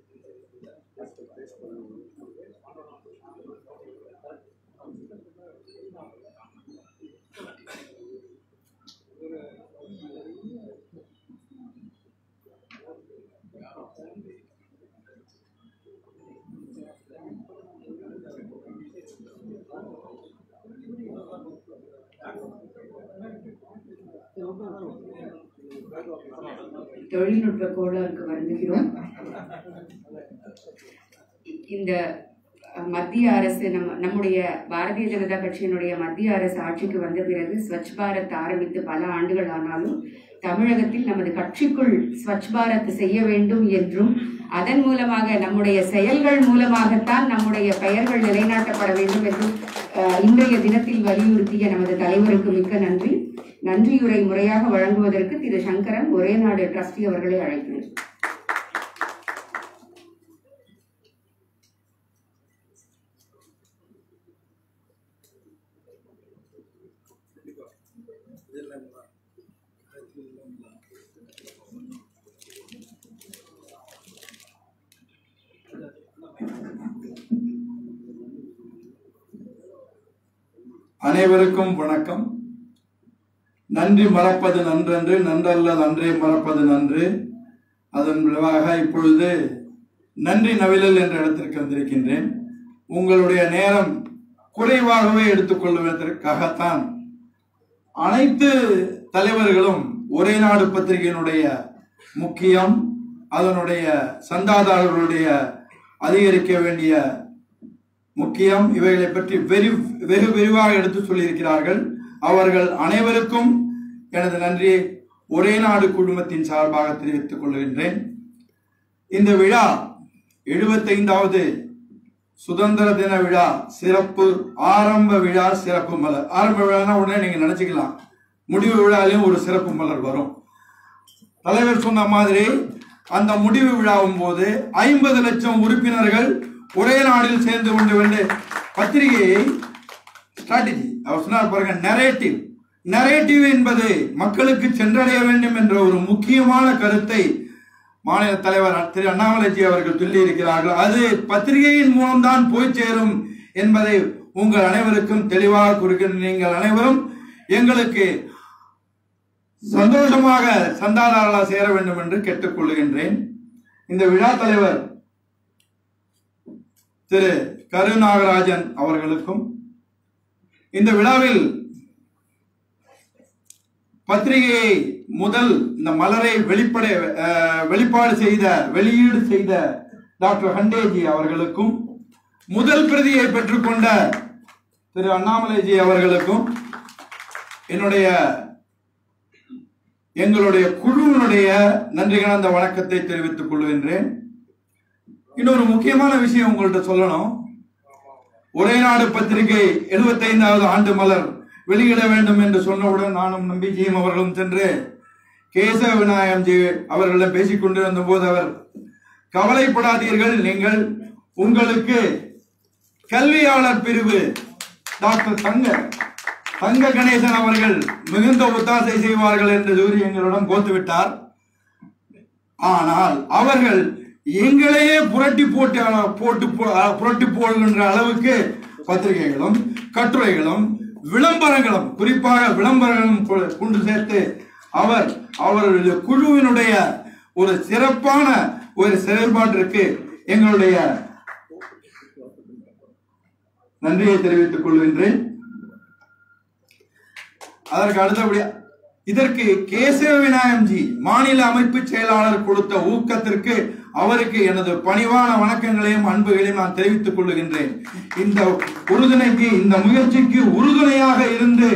தொழில்நுட்ப கோளாறுக்கு வருந்துகிறோம். இந்த மத்திய அரசு நம்ம நம்முடைய பாரதிய ஜனதா கட்சியினுடைய மத்திய அரசு ஆட்சிக்கு வந்த பிறகு ஸ்வச் பாரத் ஆரம்பித்து பல ஆண்டுகள் ஆனாலும் தமிழகத்தில் நமது கட்சிக்குள் ஸ்வச் பாரத் செய்ய வேண்டும் என்றும் அதன் மூலமாக நம்முடைய செயல்கள் மூலமாகத்தான் நம்முடைய பெயர்கள் நிலைநாட்டப்பட வேண்டும் என்றும் இன்றைய தினத்தில் வலியுறுத்திய நமது தலைவருக்கு மிக்க நன்றி. நன்றியுரை முறையாக வழங்குவதற்கு திரு. சங்கரன் ஒரே நாடு டிரஸ்டி அவர்களை அழைக்கிறேன். அனைவருக்கும் வணக்கம். நன்றி மறப்பது நன்றன்று நன்றல்ல நன்றே மறப்பது நன்று. அதன் விளைவாக இப்பொழுது நன்றி நவிழல் என்ற இடத்திற்கு வந்திருக்கின்றேன். உங்களுடைய நேரம் குறைவாகவே எடுத்துக்கொள்வதற்காகத்தான் அனைத்து தலைவர்களும் ஒரே நாடு பத்திரிகையினுடைய முக்கியம் அதனுடைய சந்தாதாரர்களுடைய அதிகரிக்க வேண்டிய முக்கியம். இவைகளை பற்றி வெறி வெகு விரிவாக எடுத்து சொல்லியிருக்கிறார்கள். அவர்கள் அனைவருக்கும் எனது நன்றியை ஒரே நாடு குழுமத்தின் சார்பாக தெரிவித்துக் கொள்கின்றேன். இந்த விழா எழுபத்தைந்தாவது சுதந்திர தின விழா சிறப்பு ஆரம்ப விழா சிறப்பு மலர். ஆரம்ப விழானா உடனே நீங்க நினைச்சுக்கலாம். முடிவு விழாலையும் ஒரு சிறப்பு மலர் வரும். தலைவர் சொன்ன மாதிரி அந்த முடிவு விழாவும் போது ஐம்பது லட்சம் உறுப்பினர்கள் ஒரே நாடில் சேர்ந்து கொண்டு வந்து பத்திரிகையை ஸ்ட்ராட்டஜி அவர் சொன்னார் பாருங்க நெரேட்டிவ் நரேட்டிவ் என்பது மக்களுக்கு சென்றடைய வேண்டும் என்ற ஒரு முக்கியமான கருத்தை மாநில தலைவர் திரு அண்ணாமலைஜி அவர்கள் சொல்லி இருக்கிறார்கள் அது பத்திரிகையின் மூலம்தான் போய் சேரும் என்பதை உங்கள் அனைவருக்கும் தெளிவாக குறிக்கின்ற நீங்கள் அனைவரும் எங்களுக்கு சந்தோஷமாக சந்தாதாரர்களாக சேர வேண்டும் என்று கேட்டுக்கொள்கின்றேன் இந்த விழா தலைவர் திரு கருநாகராஜன் அவர்களுக்கும் இந்த விழாவில் பத்திரிகையை முதல் இந்த மலரை வெளிப்படை வெளிப்பாடு செய்த வெளியீடு செய்த டாக்டர் ஹண்டேஜி அவர்களுக்கும் முதல் பிரதியை பெற்றுக்கொண்ட திரு அண்ணாமலைஜி அவர்களுக்கும் என்னுடைய எங்களுடைய குழுவினுடைய நன்றி கலந்த வணக்கத்தை தெரிவித்துக் கொள்கின்றேன். இன்னொரு முக்கியமான விஷயம் உங்கள்கிட்ட சொல்லணும். உரைநாடு நாடு பத்திரிகை 75வது ஆண்டு மலர் வெளியிட வேண்டும் என்று சொன்னவுடன் நானும் நம்பிக்கையும் அவர்களும் சென்று கேசவ விநாயகம்ஜி அவர்களிடம் பேசிக் கொண்டிருந்த போது அவர் கவலைப்படாதீர்கள் நீங்கள் உங்களுக்கு கல்வியாளர் பிரிவு டாக்டர் தங்க தங்க கணேசன் அவர்கள் மிகுந்த ஒத்தாசை செய்வார்கள் என்று கூறி எங்களிடம் கோத்துவிட்டார். ஆனால் அவர்கள் எங்களையே புரட்டி போட்டு போட்டு போ- புரட்டி போடுகின்ற அளவுக்கு பத்திரிகைகளும் கட்டுரைகளும் விளம்பரங்களும் குறிப்பாக விளம்பரங்களும் கொ- கொண்டு சேர்த்து அவர் அவர்களுடைய குழுவினுடைய ஒரு சிறப்பான ஒரு செயல்பாட்டிற்கு எங்களுடைய நன்றியை தெரிவித்துக் கொள்கின்றேன். அதற்கு அடுத்தபடியா இதற்கு கேசவ விநாயகம்ஜி மாநில அமைப்பு செயலாளர் கொடுத்த ஊக்கத்திற்கு அவருக்கு எனது பணிவான வணக்கங்களையும் அன்புகளையும் நான் தெரிவித்துக் கொள்ளுகின்றேன் இந்த உறுதுணைக்கு இந்த முயற்சிக்கு உறுதுணையாக இருந்து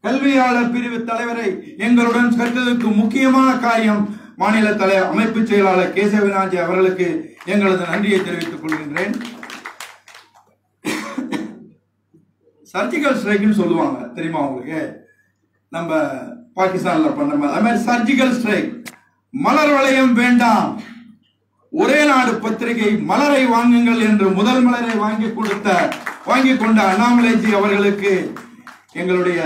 கல்வியாளர் பிரிவு தலைவரை எங்களுடன் சேர்த்ததற்கு முக்கியமான காரியம் மாநில தலை அமைப்பு செயலாளர் கேசவ அவர்களுக்கு எங்களது நன்றியை தெரிவித்துக் கொள்கின்றேன். சர்ஜிக்கல் ஸ்ட்ரைக்னு சொல்லுவாங்க தெரியுமா உங்களுக்கு? நம்ம பாகிஸ்தான்ல பண்ண மாதிரி. அது மாதிரி சர்ஜிக்கல் ஸ்ட்ரைக் மலர் வளையம் வேண்டாம். ஒரே நாடு பத்திரிகை மலரை வாங்குங்கள் என்று முதல் மலரை வாங்கி கொடுத்த வாங்கி கொண்ட அண்ணாமலைஜி அவர்களுக்கு எங்களுடைய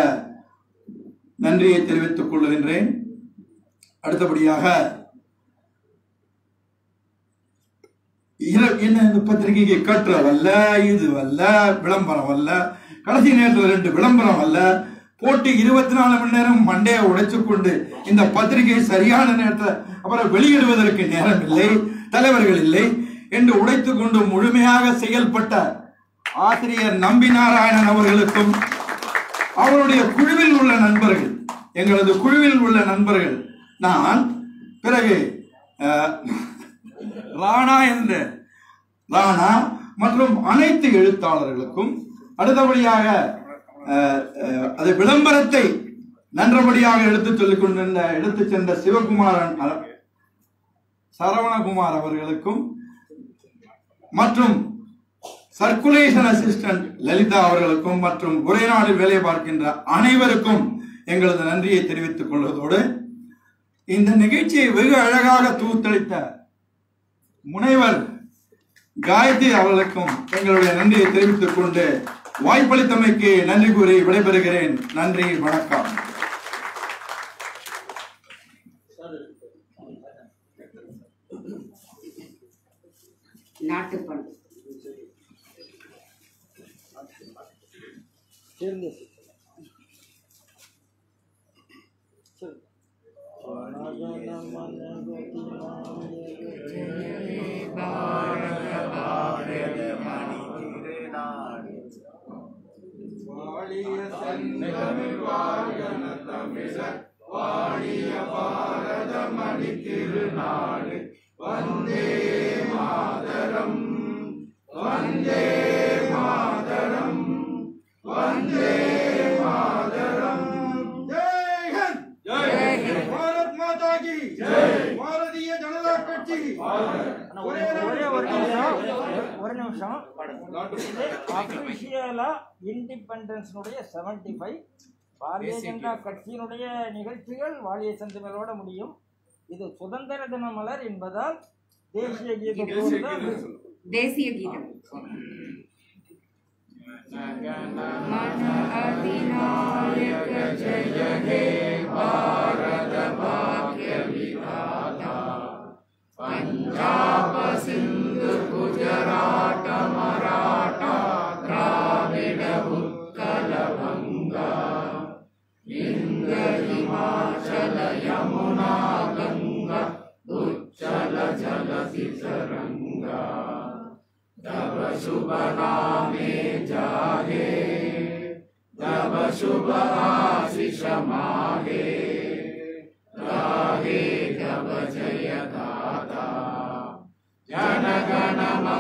நன்றியை தெரிவித்துக் கொள்கின்றேன். அடுத்தபடியாக என்ன இந்த பத்திரிகைக்கு கட்டுற வல்ல இது வல்ல விளம்பரம் வல்ல கடைசி நேரத்தில் ரெண்டு விளம்பரம் வல்ல போட்டு இருபத்தி நாலு மணி நேரம் மண்டையை உடைச்சு கொண்டு இந்த பத்திரிகை சரியான நேரத்தில் அப்புறம் வெளியிடுவதற்கு நேரம் இல்லை தலைவர்கள் இல்லை என்று உடைத்து கொண்டு முழுமையாக செயல்பட்ட ஆசிரியர் நம்பி நாராயணன் அவர்களுக்கும் அவருடைய குழுவில் உள்ள நண்பர்கள் எங்களது குழுவில் உள்ள நண்பர்கள் நான் பிறகு ராணா என்ற ராணா மற்றும் அனைத்து எழுத்தாளர்களுக்கும் அடுத்தபடியாக அது விளம்பரத்தை நன்றபடியாக எடுத்துச் சொல்லிக் கொண்டிருந்த எடுத்துச் சென்ற சிவகுமாரன் சரவணகுமார் அவர்களுக்கும் மற்றும் சர்க்குலேஷன் அசிஸ்டன்ட் லலிதா அவர்களுக்கும் மற்றும் ஒரே நாளில் வேலை பார்க்கின்ற அனைவருக்கும் எங்களது நன்றியை தெரிவித்துக் கொள்வதோடு இந்த நிகழ்ச்சியை வெகு அழகாக தூத்தளித்த முனைவர் காயத்ரி அவர்களுக்கும் எங்களுடைய நன்றியை தெரிவித்துக் கொண்டு வாய்ப்பளித்தமைக்கு நன்றி கூறி விடைபெறுகிறேன். நன்றி வணக்கம். நாட்டுப்பண் ஜெய் அபிஷியலா இண்டிபெண்டன்ஸ்னுடைய செவன்டி ஃபைவ் பாரதிய ஜனதா கட்சியினுடைய நிகழ்ச்சிகள் வாலிய சந்திமலோட முடியும். இது சுதந்திர தின மலர் என்பதால் தேசிய தான் தேசிய கீதம். மன அதிநாயக ஜய ஹே பாரத பாக்ய விதாதா पंजाब सिंध गुजरात मराठा द्राविड उत्कल गंगा विंध हिमाचल यमुना गंगा उच्चल जल तिरंगा तब शुभ नामे जाहे तब शुभ आशिष माहे राहे तब जयदा जनगणमङ्गलदा